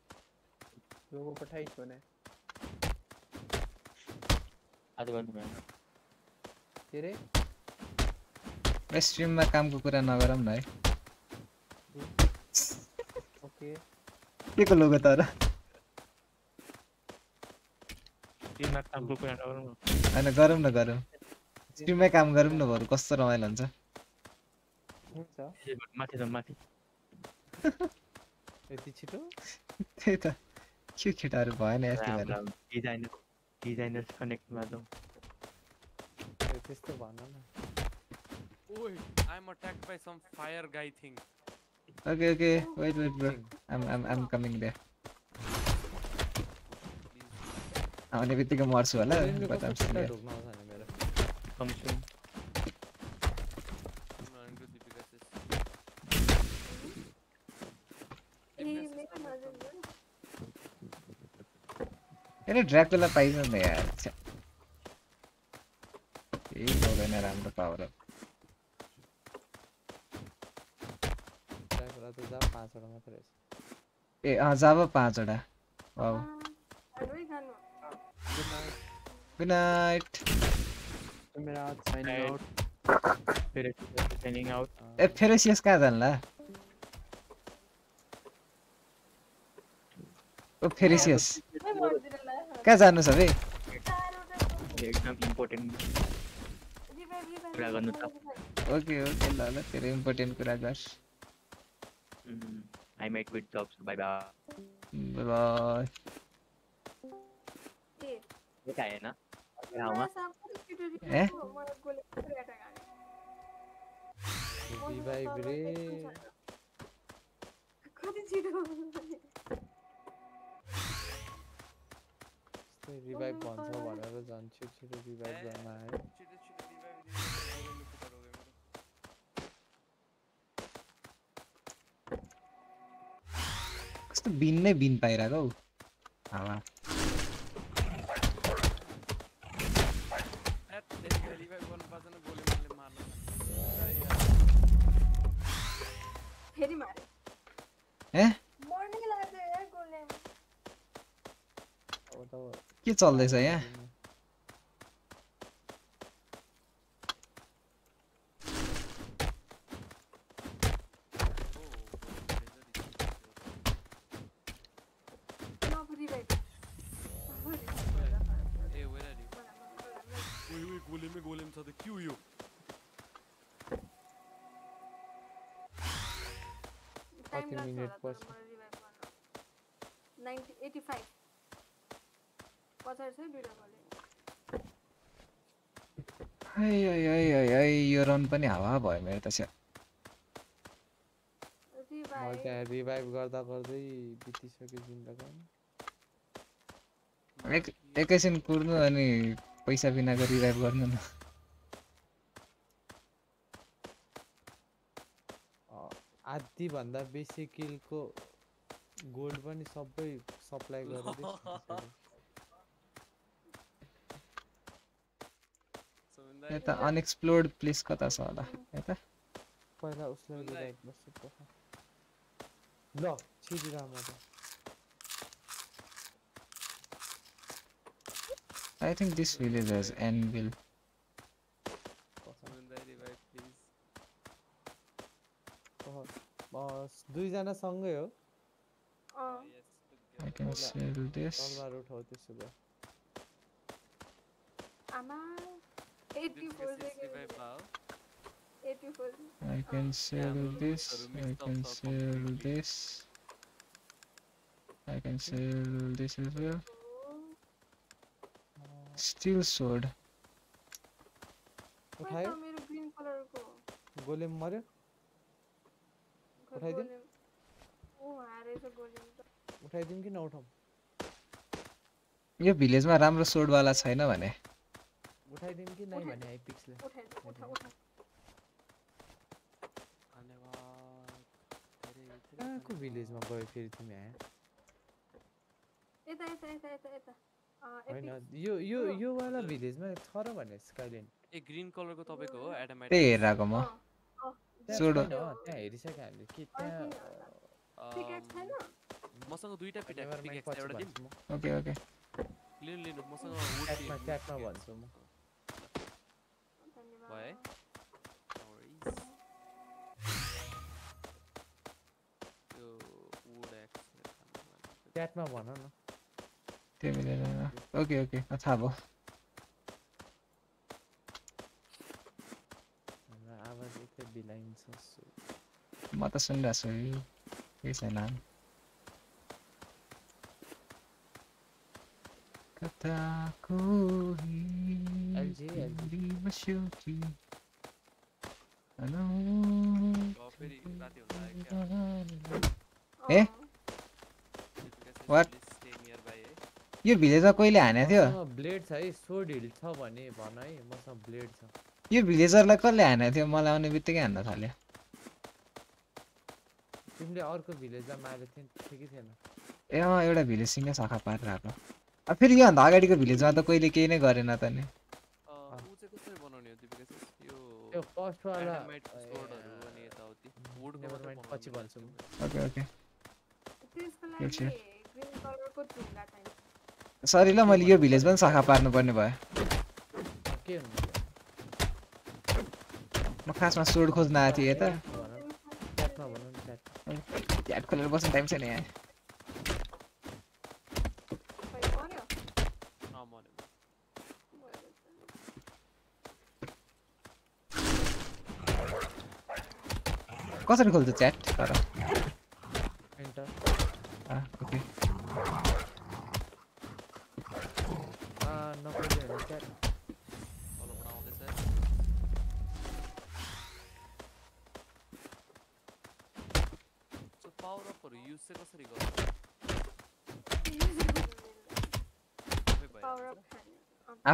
लोगो पठाइस भने। आज गर्नु भएन के रे? स्ट्रिममा कामको कुरा नगरौँ न है। ओके के को लोगो तर टिममा कामको कुरा नगरौँ न। होइन गरौँ न गरौँ। स्ट्रिममै काम गरौँ न बरु कस्तो रमाइलो हुन्छ? हुन्छ। माथि त माथि। यति छिटो? त्यही त। के केटाहरू भएन यस्तो गरेर डिज़ाइनर डिजाइनर्स कनेक्टमा जाउँ त्यस्तो भन न। Oi, I'm attacked by some fire guy thing. Okay okay wait wait bro I'm I'm I'm coming they आउने बित्तिकै मर्छु होला ट्रेनको but I'm कस्तो still खुट्टा here. ढोक्न आउँछ नि मेरो कमसुम I'm running to Deepika's house. ए मेरो नजिक हेर ड्राकुला पाइनु न यार छ्या। केही हुँदैन राम्रो पावर ड्राइभरलाई त जा पाँचवटा मात्रै रहेछ ए अँ जब पाँचवटा वाउ गुड नाइट तो मेरा हाथ signing out signing out a ferocious कहाँ जान्ला ओ फेरिसियस कहाँ जानु छ बे एकदम इम्पोर्टेन्ट कुरा गर्नु त। ओके ओके ल ल तेरो इम्पोर्टेन्ट कुरा गर I met with jobs bye bye bye ए यता आएन ठाउँमा ए? रिभाइभ रे कति छिटो यस्तै रिभाइभ भन्छ भनेर झन् छिटो छिटो रिभाइभ गर्न आयो छिटो छिटो revive Next ಬಿನ್ನೇ ಬಿನ್ತಾ ಇರೋದು ಅವ के चल्दैछ यहाँ गर्न। नाइन्टी एटी फाइभ पछाडि छ है यो रन पनि हावा भयो मेरो त स्या। रिभाइभ गर्दा गर्दै बितिसक्यो जिन्दगी एक एकैछिन कुर्नु अनि पैसा बिनाको रिभाइभ गर्नु न। आधीभन्दा बेसी किलको गोल्ड पनि सबै सप्लाई गरेर दिइसक्यो। सुन्दा यता अनएक्सप्लोर्ड प्लेस कता छ होला यता पहिला उसलाई उसलाई- रिभाइभ गर्छु पख ल छिरिरामा त I think this village has anvil सुन्दा बस दुईजना सँगै हो अँ Yes, together. I can sell this तलवार उठाउ त्यसो भए आमा eighty This four guess is revive now. Eighty four I can sell हाम्रो this, रुमहरू I mixed up can छ sell completely. this. I can sell this as well. हो Steel sword. खोइ उठायो त मेरो ग्रिन कलरको गोलेम मर्यो खोइ उठाइदिउँ? कि नउठाउँ? यो भिलेजमा राम्रो swordवाला छैन भने। उठाइदिउँ कि नै भने आइपिक्सले कहाँको। भिलेजमा गयो फेरि तिमी आयो? यता यता यता यता यता। अँ, होइन एपिक्स। यो यो यो- यो वाला भिलेजमा छ र भने स्काइल्यान्ड ए ग्रिन कलरको तपाईँको हो एडमाइट त्यही हेरेर आएको म। अँ, अँ, त्यहाँ सोड- छैन, त्यहाँ हेरिसक्यो हामीले। कि त्यहाँ छैन मसँग दुईटा एउटा ओके ओके लिनु लिनु मसँग च्याटमा भन्छु म भयो. त्यो। च्याटमा भन न त्यो भयो आवाज बिलाइन्छ सो म त सुनिरहेको छु अब फेरि राति हुन लाग्यो क्या। ए? है। यो भिलेजमा कहिले हानेको थियो ब्लेड छ है सोड हिल छ भने भन है मसँग ब्लेड छ यो भिलेजरलाई कसले हानेको थियो मलाई आउने बित्तिकै हान्न थाल्यो तिमीले अर्को भिलेजलाई मारेको थियौ थियो कि थिएन ए अँ एउटा भिलेजसँगै शाखा पारेर आएको अब फेरि योभन्दा अगाडिको भिलेजमा त कहिले केही नै गरेन त नि पछि भन्छु। ओके ओके सरी ल मैले यो भिलेज पनि शाखा पार्नुपर्ने भयो म खासमा सोड खोज्न आएको थिएँ यता न च्याट च्याट खोलेर बस्ने टाइम छैन यहाँ खै पर्यो अँ, मऱ्यो, मऱ्यो। कसरी खोल्छ च्याट तर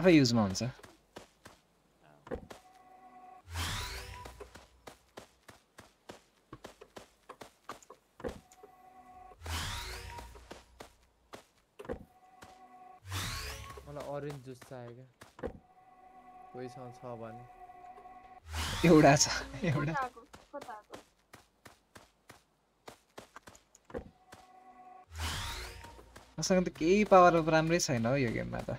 आफै युजमा हुन्छ। मलाई अरेन्ज जुस चाहियो क्या कोहीसँग छ भने एउटा छ एउटा मसँग त केही पावर अप राम्रै छैन हौ यो गेममा त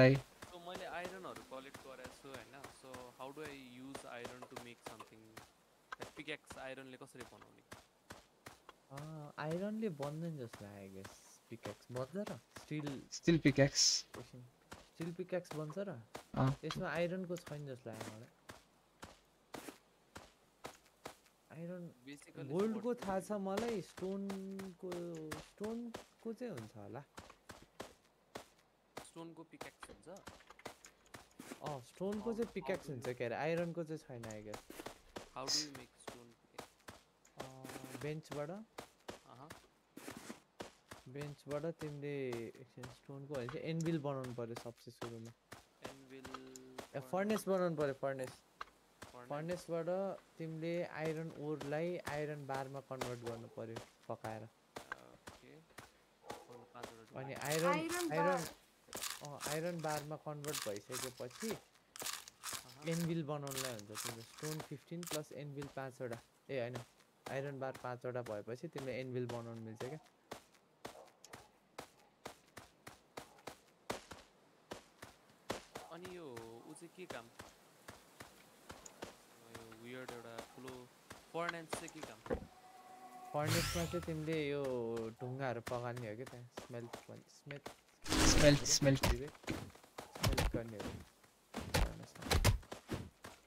दाइ। So मैले आइरनहरू कलेक्ट गरेको छु होइन। So how do I use iron to make something pickaxe आइरनले कसरी बनाउने? आइरनले बन्दैन जस्तो लाग्यो गेस पिक्याक्स बन्छ र? Steel steel pickaxe steel pickaxe बन्छ र? अँ। त्यसमा आइरनको छैन जस्तो लाग्यो मलाई। आइरन बेसिकली गोल्डको थाहा छ मलाई स्टोनको स्टोनको चाहिँ हुन्छ होला। स्टोनको पिक्याक्स हुन्छ अँ स्टोनको चाहिँ पिक्याक्स हुन्छ के अरे? आइरनको चाहिँ छैन I guess how do you make stone बेन्चबाट। बेन्चबाट तिमीले एकछिन स्टोनको भने चाहिँ एनबिल बनाउनु पऱ्यो सबसे सुरुमा। एनविल ए फर्नेस बनाउनु पऱ्यो फर्नेस। फर्नेसबाट तिमीले आइरन ओरलाई आइरन बारमा कन्भर्ट गर्नु पऱ्यो पकाएर। अनि। आइरन आइरन आइरन बारमा कन्भर्ट भइसकेपछि अहँ, एनभिल बनाउनुलाई हुन्छ। तिम्रो स्टोन फिफ्टिन प्लस एनभिल पाँचवटा। ए होइन आइरन बार पाँचवटा भएपछि तिमीले एनभिल बनाउनु मिल्छ क्या। अनि यो ऊ चाहिँ के काम? यो वियर्ड एउटा ठुलो फर्नेन्स चाहिँ के काम? फर्नेसमा चाहिँ तिमीले यो ढुङ्गाहरू पगाल्ने हो क्या त्यहाँ। Smelt smelt Milk, milk. Milk गर्ने हो।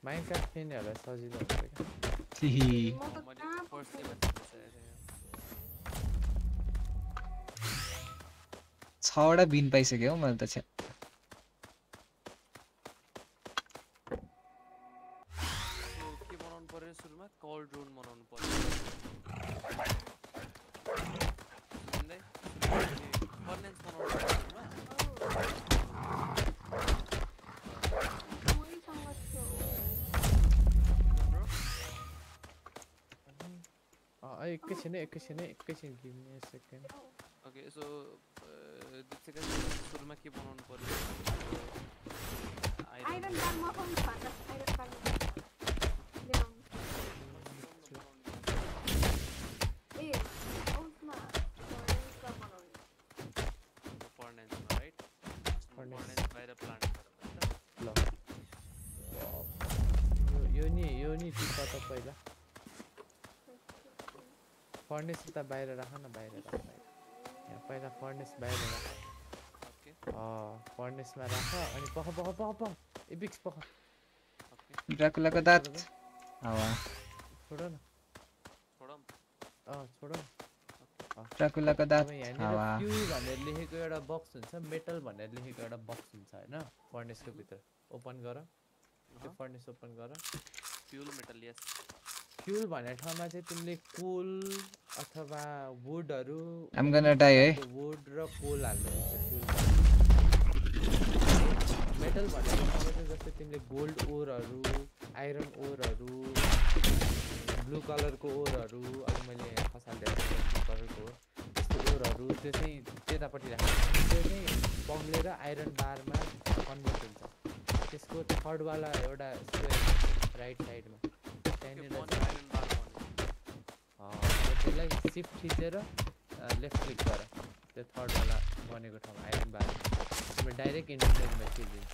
Minecraft खेल्नेहरूलाई सजिलो हुन्छ क्या? छवटा बिन पाइसक्यो मैले एकैछिन है एकैछिन है एकैछिन give me second okay so Dipsika सुरुमा के बनाउनु पर्यो आइरन बार मगाउनु छ त आइरन बार ल्याउनु ए उसमा फर्नेसमा बनाउने फर्नेन्समा राइट Furnace. फर्नेन्स बाहिर प्लान्ट ल यो- यो नि यो नि टिप त पहिला Furnace त बाहिर राख न बाहिर राख यहाँ पहिला फर्नेस बाहिर राख। ओके। अँ फर्नेसमा राख अनि पख पख पख पख। एपिक्स पख। ड्राकुलाको दाँत। हावा छोड न। छोडौँ अँ छोड न। ड्राकुलाको दाँत। हावा भनेर लेखेको एउटा बक्स हुन्छ मेटल भनेर लेखेको एउटा बक्स हुन्छ होइन? फर्नेसको भित्र। ओपन गर। त्यो फर्नेस ओपन गर। Fuel metal yes. फ्युल भन्ने ठाउँमा चाहिँ तिमीले कोल अथवा वुडहरू I'm gonna die है। वुड र कोल फ्युल मेटल भन्ने ठाउँमा चाहिँ जस्तै तिमीले गोल्ड ओरहरू आइरन ओरहरू ब्लु कलरको ओरहरू अनि मैले यहाँ खसालिदिएको ब्लु कलरको त्यस्तो ओरहरू त्यो चाहिँ त्यतापट्टि राख्नु त्यो चाहिँ पग्लेर आइरन बारमा कन्भर्ट हुन्छ। त्यसको थर्डवाला एउटा स्क्वेयर राइट साइडमा त्यसलाई सिफ्ट थिचेर लेफ्ट क्लिक गर। त्यो थर्डवाला बनेको ठाउँमा आइरन बार तिम्रो डाइरेक्ट इन्टरनेटमा चिरिदिन्छ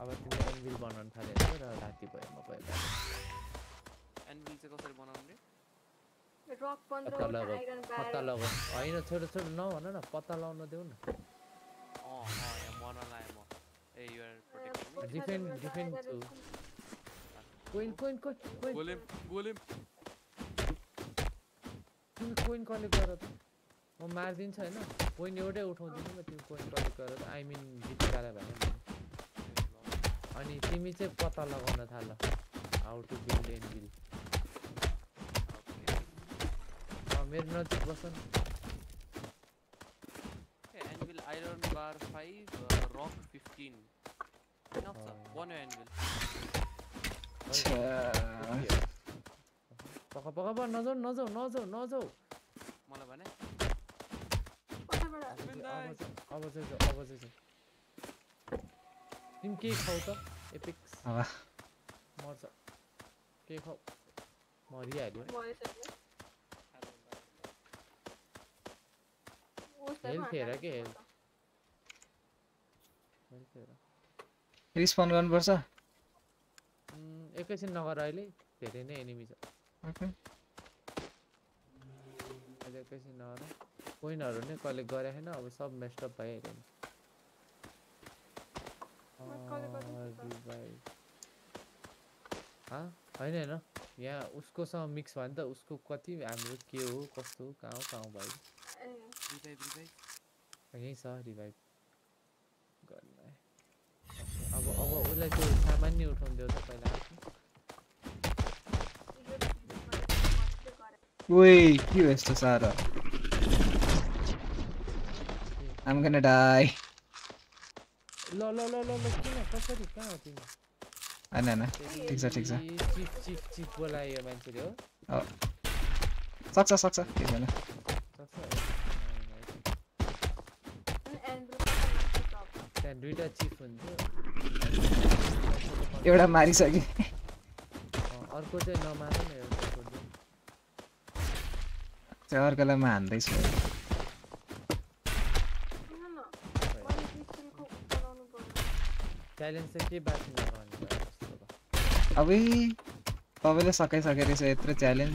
अब तिमीले एनभिल बनाउनु अरे र राति भयो म भयो। एनबिल चाहिँ कसरी बनाउने रक पत्ता लगाऊ आइरन पत्ता लगाऊ। होइन छोटो छोटो नभन न पत्ता लगाउन देऊ न। अँ यहाँ बन्न लाएँ म ए you're protecting Different- different to- coin coin coin coin golem golem तिमी कोइन कलेक्ट गर त म मारिदिन्छु होइन कोइन एउटै उठाउँदिनँ म तिमी कोइन कलेक्ट गर त आई मिन जितिकालाई भने नि। अनि तिमी चाहिँ पत्ता लगाउन थाल हाउ टु बिल्ड एन्ड बिल मेरो नजिक बस bar five rock fifteen enough छ अँ। बन्यो एनबिल पख पख नजाउ नजाउ नजाउ नजाउ मलाई भने अब चाहिँ- अब चाहिँ। तिमी के खाऊ त एपिक्स मर्छ के खाऊ मरिहाल्यो हेल्थ हेर के हेल्थ रिस्पन्ड गर्नुपर्छ। एकैछिन नगर अहिले धेरै नै एनिमी छ। अहिले एकैछिन नगर कोइनहरू नै कलेक्ट गरे छैन अब सब मेस्टअप भइहाल्यो नि। होइन होइन। यहाँ उसकोसँग मिक्स भयो नि त उसको कति हाम्रो के हो कस्तो हो कहाँ हो कहाँ भयो रिभाइभ यहीँ छ रिभाइभ अब अब उसलाई त्यो सामान्य उठाउनु देऊ त पहिला आफ्नो। यो मजाले गरेँ। ओइ के हो यस्तो साह्रो I'm gonna die ल ल ल ल ल किन कसरी कहाँ हो तिमी होइन होइन ठिक छ ठिक छ तेरी चिप चिप चिप बोलायो यो मान्छेले हो सक्छ सक्छ के छैन सक्छ अनि एन्ड्रोइड पनि माथि top। त्यहाँ दुइटा चिफ हुन्छ एउटा मारिसके अर्को चाहिँ नमार अर्कोलाई म हान्दैछु अब तपाईँले सकाइसके रहेछ यत्रो च्यालेन्ज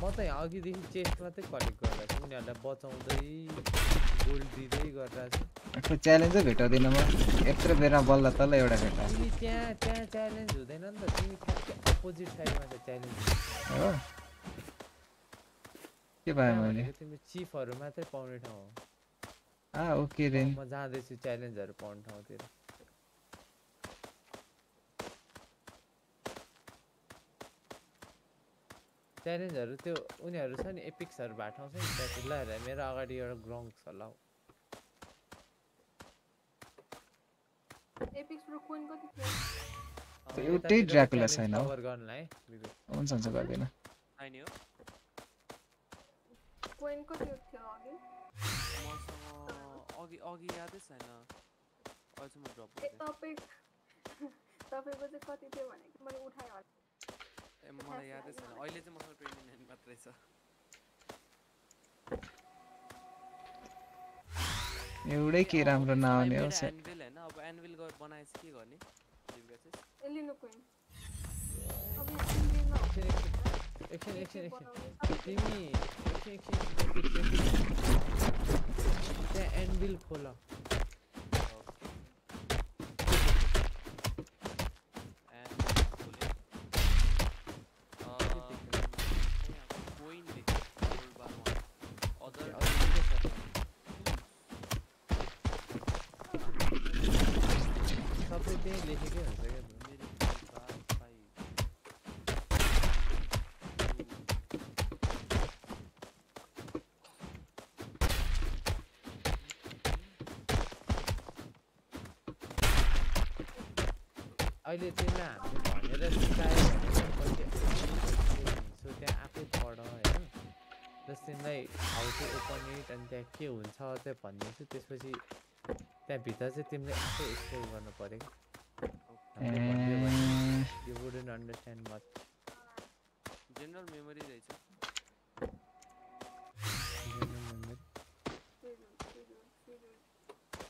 म त अघिदेखि चेस्टमा चाहिँ कलेक्ट गर्दा उनीहरूलाई बचाउँदै गोल्ड दिँदै गरिरहेको छु यत्रो च्यालेन्जै भेटाउँदिनँ म। यत्रो बेरमा बल्ल तल्ल एउटा भेटा तिमी त्यहाँ त्यहाँ च्यालेन्ज हुँदैन नि त। तिमी ठ्याक्कै अपोजिट साइडमा छ च्यालेन्ज हो? के पाएँ मैले? तिमी चिफहरू मात्रै पाउने ठाउँ हो। आ ओके देन म जाँदैछु च्यालेन्जहरू पाउने ठाउँतिर। च्यालेन्जहरू त्यो उनीहरू छ नि एपिक्सहरू भाटाउँछ नि त्यहाँ मेरो अगाडि एउटा ग्राउन्ड छ ल। एउटै ड्राकुला छैन। हुन्छ हुन्छ गर्दैन। कति थियो अघि? मसँग अघि अघि यादै छैन। अहिलेसम्म ड्रप ए तपाईँ तपाईँको चाहिँ कति थियो भनेको मैले उठाएँ ए मलाई यादै छैन। अहिले चाहिँ मसँग ट्वेन्टी नाइन मात्रै छ। एउटै के राम्रो नआउने हो से- एनविल होइन। अब एनविल गरेर बनाएपछि के गर्ने? दिव्या चाहिँ। A coin. अब। एकछिन एकछिन एकछिन। तिमी एकछिन एकछिन त्यहाँ एन्बिल खोल। क्या अहिले तिमीलाई हामीले भनेर सिकायो सो त्यहाँ आफै पढ होइन। जस तिमीलाई हाउ टु ओपन इट अनि त्यहाँ के हुन्छ चाहिँ भनिदिन्छु त्यसपछि त्यहाँभित्र चाहिँ तिमीले आफै एक्सप्लोर गर्नु पऱ्यो कि ए, you wouldn't understand much general memory रहेछ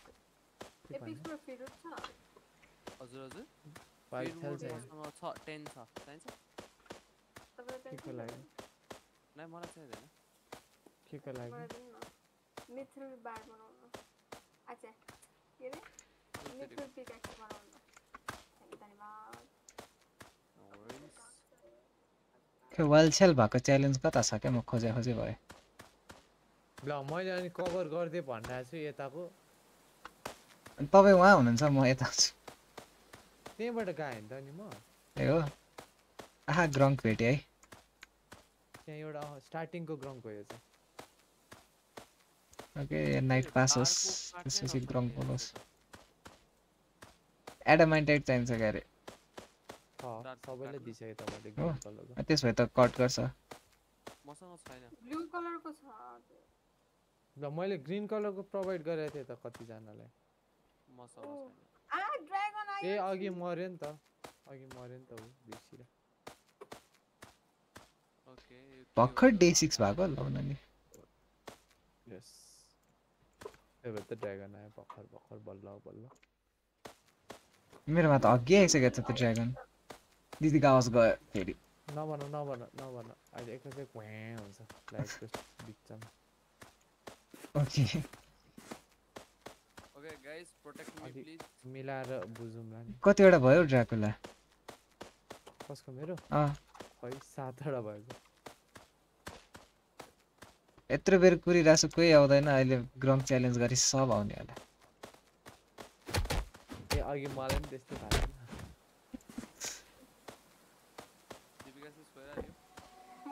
एपिक्सबाट फिड छ हजुर हजुर फाइभ Field wood थाउजन्ड मसँग छ टेन छ चाहिन्छ तपाईँलाई के को लागि नै मलाई चाहिँदैन के को लागि मिथुल बार बनाउनु अच्छा के अरे मिथुल पिकाक्स बनाउनु खै वालछेल भएको च्यालेन्ज कता छ क्या म खोजे खोजे भएँ। ल मैले अनि कभर गरिदिएँ भनिरहेको छु यताको। तपाईँ उहाँ हुनुहुन्छ म यता छु। त्यहीँबाट गएँ नि त नि म। ए हो? आहा ग्रङ्क भेटेँ है। त्यहाँ एउटा स्टार्टिङको ग्राउन्डको यो चाहिँ। ओके नाइट पास होस् त्यसपछि ग्रङ्क बोलोस्। त। एडमाइन्टेड चाहिन्छ क्या dark दिइसकेँ तपाईँले? ग्रिन कलरको त्यसो भए त कट गर्छ मसँग छैन ब्लू कलरको छ ल मैले ग्रिन कलरको प्रोभाइड गरेको थिएँ त कतिजनालाई मसँग छैन आ ड्रागन ए अघि मऱ्यो नि त अघि मऱ्यो नि त ऊ बिर्सिएर ओके भर्खर डे सिक्स भएको लाउन नि यस त्यही भएर त ड्रागन आयो भर्खर भर्खर बल्ल बल्ल मेरोमा त अघि आइसकेको छ ड्रागन दिदीको आवाज गयो फेरि नभन नभन नभन अहिले एकैचोटि भ्याँ हुन्छ. लाइटको बिचमा okay okay guys protect me please मिलाएर बुझौँला नि। कतिवटा भयो ड्राकुला कसको मेरो? अँ। खै सातवटा भएको। यत्रो बेर कुरिरहेको छु कोही आउँदैन। अहिले ग्रङ्क च्यालेन्ज गरी सब आउने होला। ए अघि मलाई पनि त्यस्तै भएको थियो। दीपिका से स्क्वायर आर यू म मरिसक्यो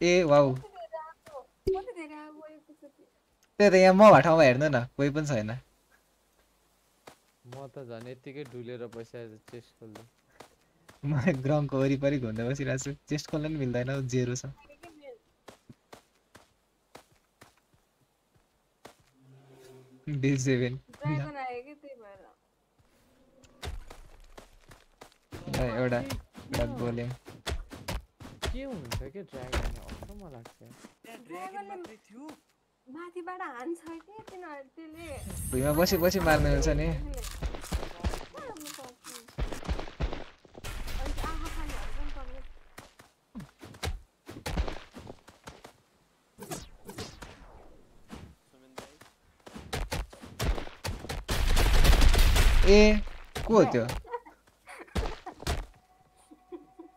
ए वाउ त्यही त यहाँ म ठाउँमा हेर्नु न कोही पनि छैन म त झन् यत्तिकै डुलेर बसिरहेको छु चेस्ट खोल्दै म ग्रङ्कको वरिपरि घुम्दै बसिरहेको छु चेस्ट खोल्न नि मिल्दैन जेरो छ डे सेभेन एउटा एउटा गोलेम के हुनुहुन्छ कि ड्रागन अचम्म लाग्छ ड्रागन मात्रै थियो माथिबाट हान्छ कि तिनीहरू त्यसले भुइँमा बसी बसी मार्नु मिल्छ नि ए को हो त्यो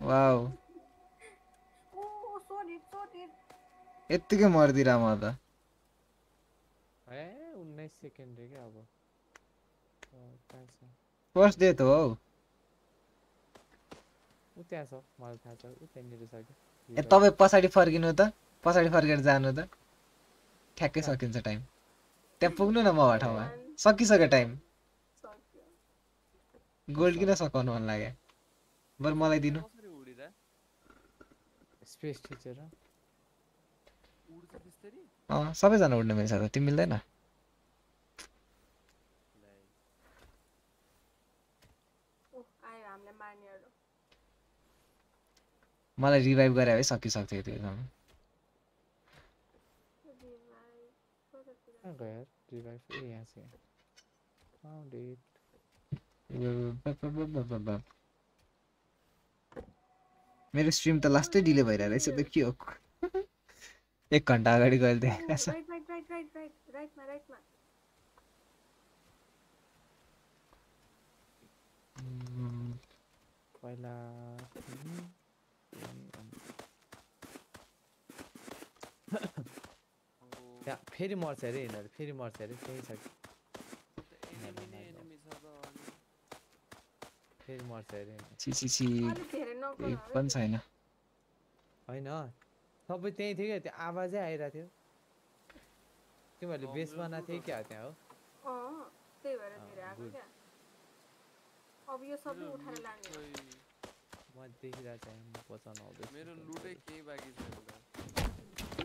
वाउ ओ सोरी सोरी यत्तिकै मर्दिरा म त ए उन्नाइस सेकेन्ड रे क्या अब फर्स्ट हो हौ ऊ त्यहाँ छ मलाई थाहा छ ऊ त्यहाँनिर छ कि ए तपाईँ पछाडि फर्किनु त पछाडि फर्केर जानु त ठ्याक्कै सकिन्छ टाइम त्यहाँ पुग्नु न म ठाउँमा सकिसक्यो टाइम गोल्ड किन सकाउनु मन लाग्यो बरु मलाई दिनु स्पेस बिस्तारी अँ सबैजना उड्नु मिल्छ त तिमी मिल्दैन। लै ओ आयो हामीले मार्नेहरू। मलाई रिभाइभ गरे है सकिसक्थ्यो त्यो मेरो स्ट्रिम त लास्टै डिले भइरहेको रहेछ त के हो? एक घन्टा अगाडि गएर देखाएको छ right right right right right राइटमा राइटमा उम्, पहिला फेरि मर्छ अरे यिनीहरू फेरि मर्छ अरे त्यही छ। फेरि मर्छ अरे। पनि छैन। होइन। सबै त्यहीँ थियो क्या? त्यो आवाजै आइरहेको थियो। तिमीहरूले बेस कमज़ोर बनाएको क्या त्यहाँ हो? त्यही भएर धेरै आएको क्या। अब यो सबै मेरो उठाएर लुट लाने। खोइ, म देखिरहेको चाहिँ म बचाउन आउँदैछु। मेरो लुटै केही बाँकी छैन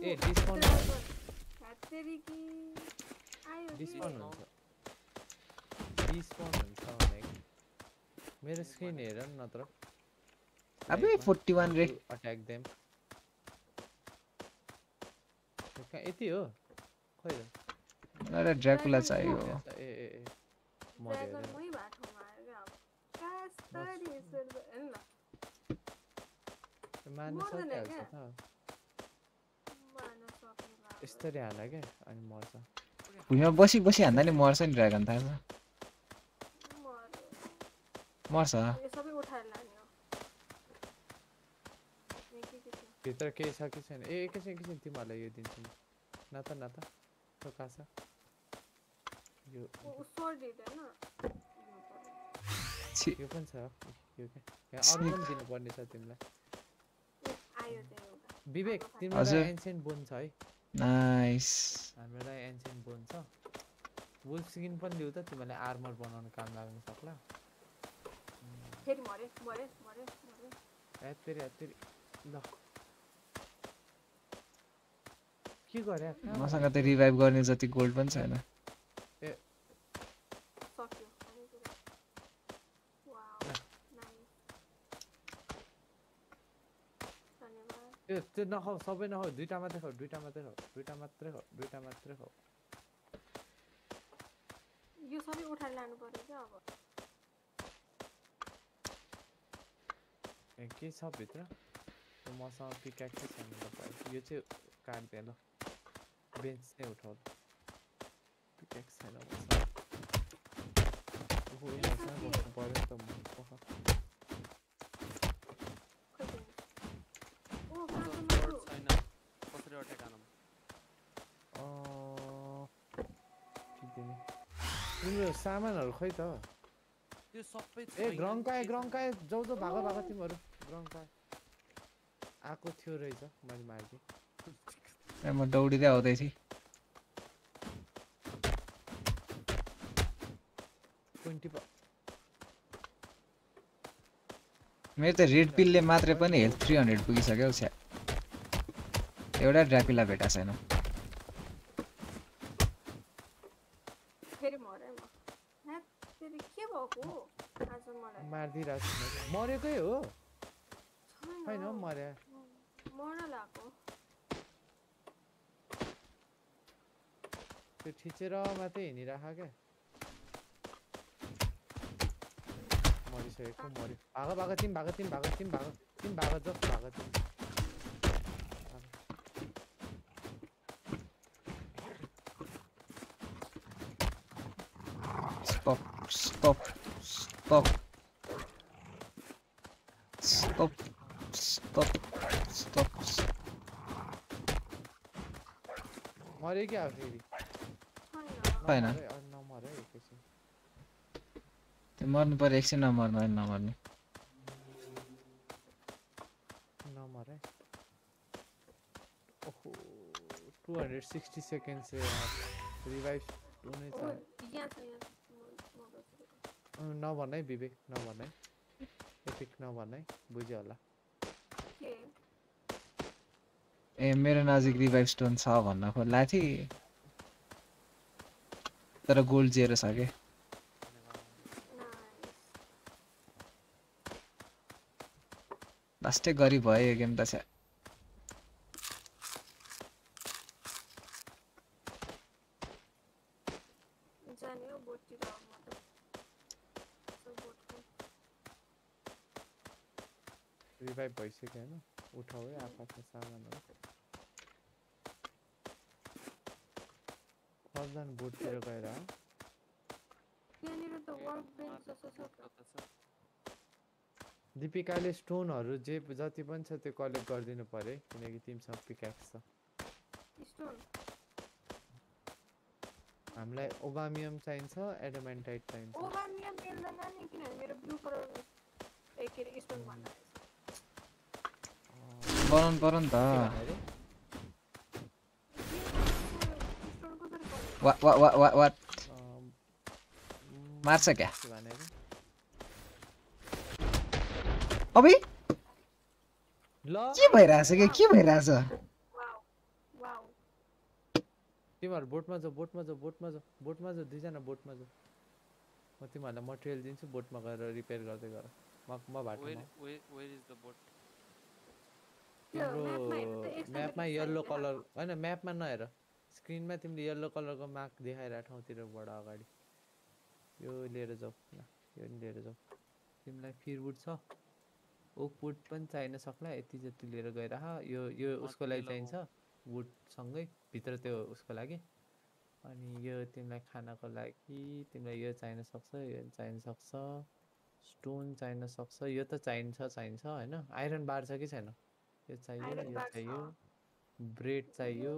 ए डिस्काउन्ट ह्यात्तेरी कि? आयो कि डिस्काउन्ट हुन्छ। डिस्काउन्ट हुन्छ। भनेको मेरो स्क्रिन हेर न नत्र अबे फोर्टी वान रे। अट्याक देम मर्दैन सकिहाल्छ क्या? त। मार्न सक्ने भए अब। यस्तरी हाल क्या? अनि मर्छ। भुइँमा बसी बसी हान्दा नि मर्छ नि ड्रागन थाहा छ। मर्छ। हो। भित्र केही छ कि छैन? ए एकैछिन एकैछिन तिमीहरूलाई यो दिन्छु न त न त त्यो कहाँ छ यो यो पऱ्यो। छि यो पनि छ यो क्या यहाँ अरू पनि दिनुपर्ने छ तिमीलाई विवेक। तिमीलाई एन्सेन्ट बोन छ है नाइस हामीलाई एन्सेन्ट बोन छ वुल्फ स्किन पनि लिउ त तिमीलाई आर्मर बनाउनु काम लाग्न सक्ला फेरि मऱ्यो मऱ्यो मऱ्यो यात्तेरी यात्तेरी ल के गरे? मसँग त रिभाइभ गर्ने जति गोल्ड पनि छैन। धन्यवाद त्यो नखाऊ सबै नखाऊ दुइटा मात्रै खाऊ दुइटा मात्रै खाऊ दुइटा मात्रै खाऊ दुइटा मात्रै खाऊ। यो सबै उठाएर लानु पर्यो क्या अब। ए के छ भित्र? मसँग पिकाक्सै छैन यो चाहिँ काट्दै ल बेन्च चाहिँ उठाउ पिकाक्स पऱ्यो नि त त छैन कसरी अट्याक हानौँ अँ, के दिने तिम्रो सामानहरू खै त त्यो सबै ए छैन, ग्रङ्काए? ग्रङ्काए जाउ जाउ भाग भाग तिमीहरू ग्रङ्काए आएको थियो रहेछ मैले मारिदिएँ म दौडिँदै आउँदै थिएँ ट्वेन्टी मेरो त रेड पिलले मात्रै पनि हेल्थ थ्री हन्ड्रेड पुगिसक्यो हौ छ्या एउटा ड्राकुला भेटा छैन मरेकै हो त्यो थिचेर मात्रै हिँडिराख क्या मरिसकेको मऱ्यो भाग भाग तिमी भाग तिमी भाग तिमी भाग तिमी भाग जस भाग तिमी Stop, stop, stop. Stop, stop, stop. मऱ्यो क्या फेरि छैन छैन नमर है, अँ, नमर है एकैछिन। त्यो मर्नु पर्यो एकछिन नमर्नु होइन नमर्नु। Two hundred sixty second revive हुनै छ नभन है विवेक नभन है। एपिक नभन है बुझ्यो होला। ए मेरो नजिक रिभाइभ स्टोन छ भन्न खोला थिएँ। तर गोल्ड जेरो छ कि लास्टै गरी भयो यो गेम त छ्या जाने हो बोटतिर अब म त यसो बोटको रिभाइभ भइसक्यो होइन उठाऊ है आफ्नो सामानहरू फर्स्ट बोटतिर गएर हो। त्यहाँनिर त वर्क बेन्च जस्तो छ त त छ दिपिकाले स्टोनहरू जे जति पनि छ त्यो कलेक्ट गरिदिनु पऱ्यो किनकि तिमीसँग पिक्याक्स छ। स्टोन? हामीलाई ओबामियम चाहिन्छ एडमेन्टाइट चाहिन्छ। ओभर नियम मिल्दैन नि किनभने मेरो ब्लू कलर ए के अरे स्टोन भन्दा बनाउनु पर्यो नि त वा वा वा वा वा। मार्छ क्या भने अरे? अबे? ल। के भइरहेछ कि? के भइरहेछ? वाउ वाउ तिमीहरू बोटमा जाऊ बोटमा जाऊ बोटमा जाऊ बोटमा जाऊ दुईजना बोटमा जाऊ म तिमीहरूलाई मटेरियल दिन्छु बोटमा गएर रिपेयर गर्दै गर। म म वेयर बाटोमा वेयर इज द बोट त्यो तिम्रो म्यापमा यल्लो कलर होइन म्यापमा नहेर। स्क्रिनमा तिमीले यल्लो कलरको मार्क देखाइरहेको ठाउँतिरबाट अगाडि। यो लिएर जाऊ ल यो नि लिएर जाऊ। तिमीलाई फिरवुड छ। ओकवुड पनि चाहिन सक्ला यति जति लिएर गइरह यो यो उसको लागि चाहिन्छ वुडसँगै भित्र त्यो उसको लागि। अनि यो तिमीलाई खानको लागि तिमीलाई यो चाहिन सक्छ यो चाहिन सक्छ स्टोन चाहिन सक्छ यो त चाहिन्छ चाहिन्छ होइन? आइरन बार छ कि छैन? यो चाहियो यो। चाहियो ब्रेड चाहियो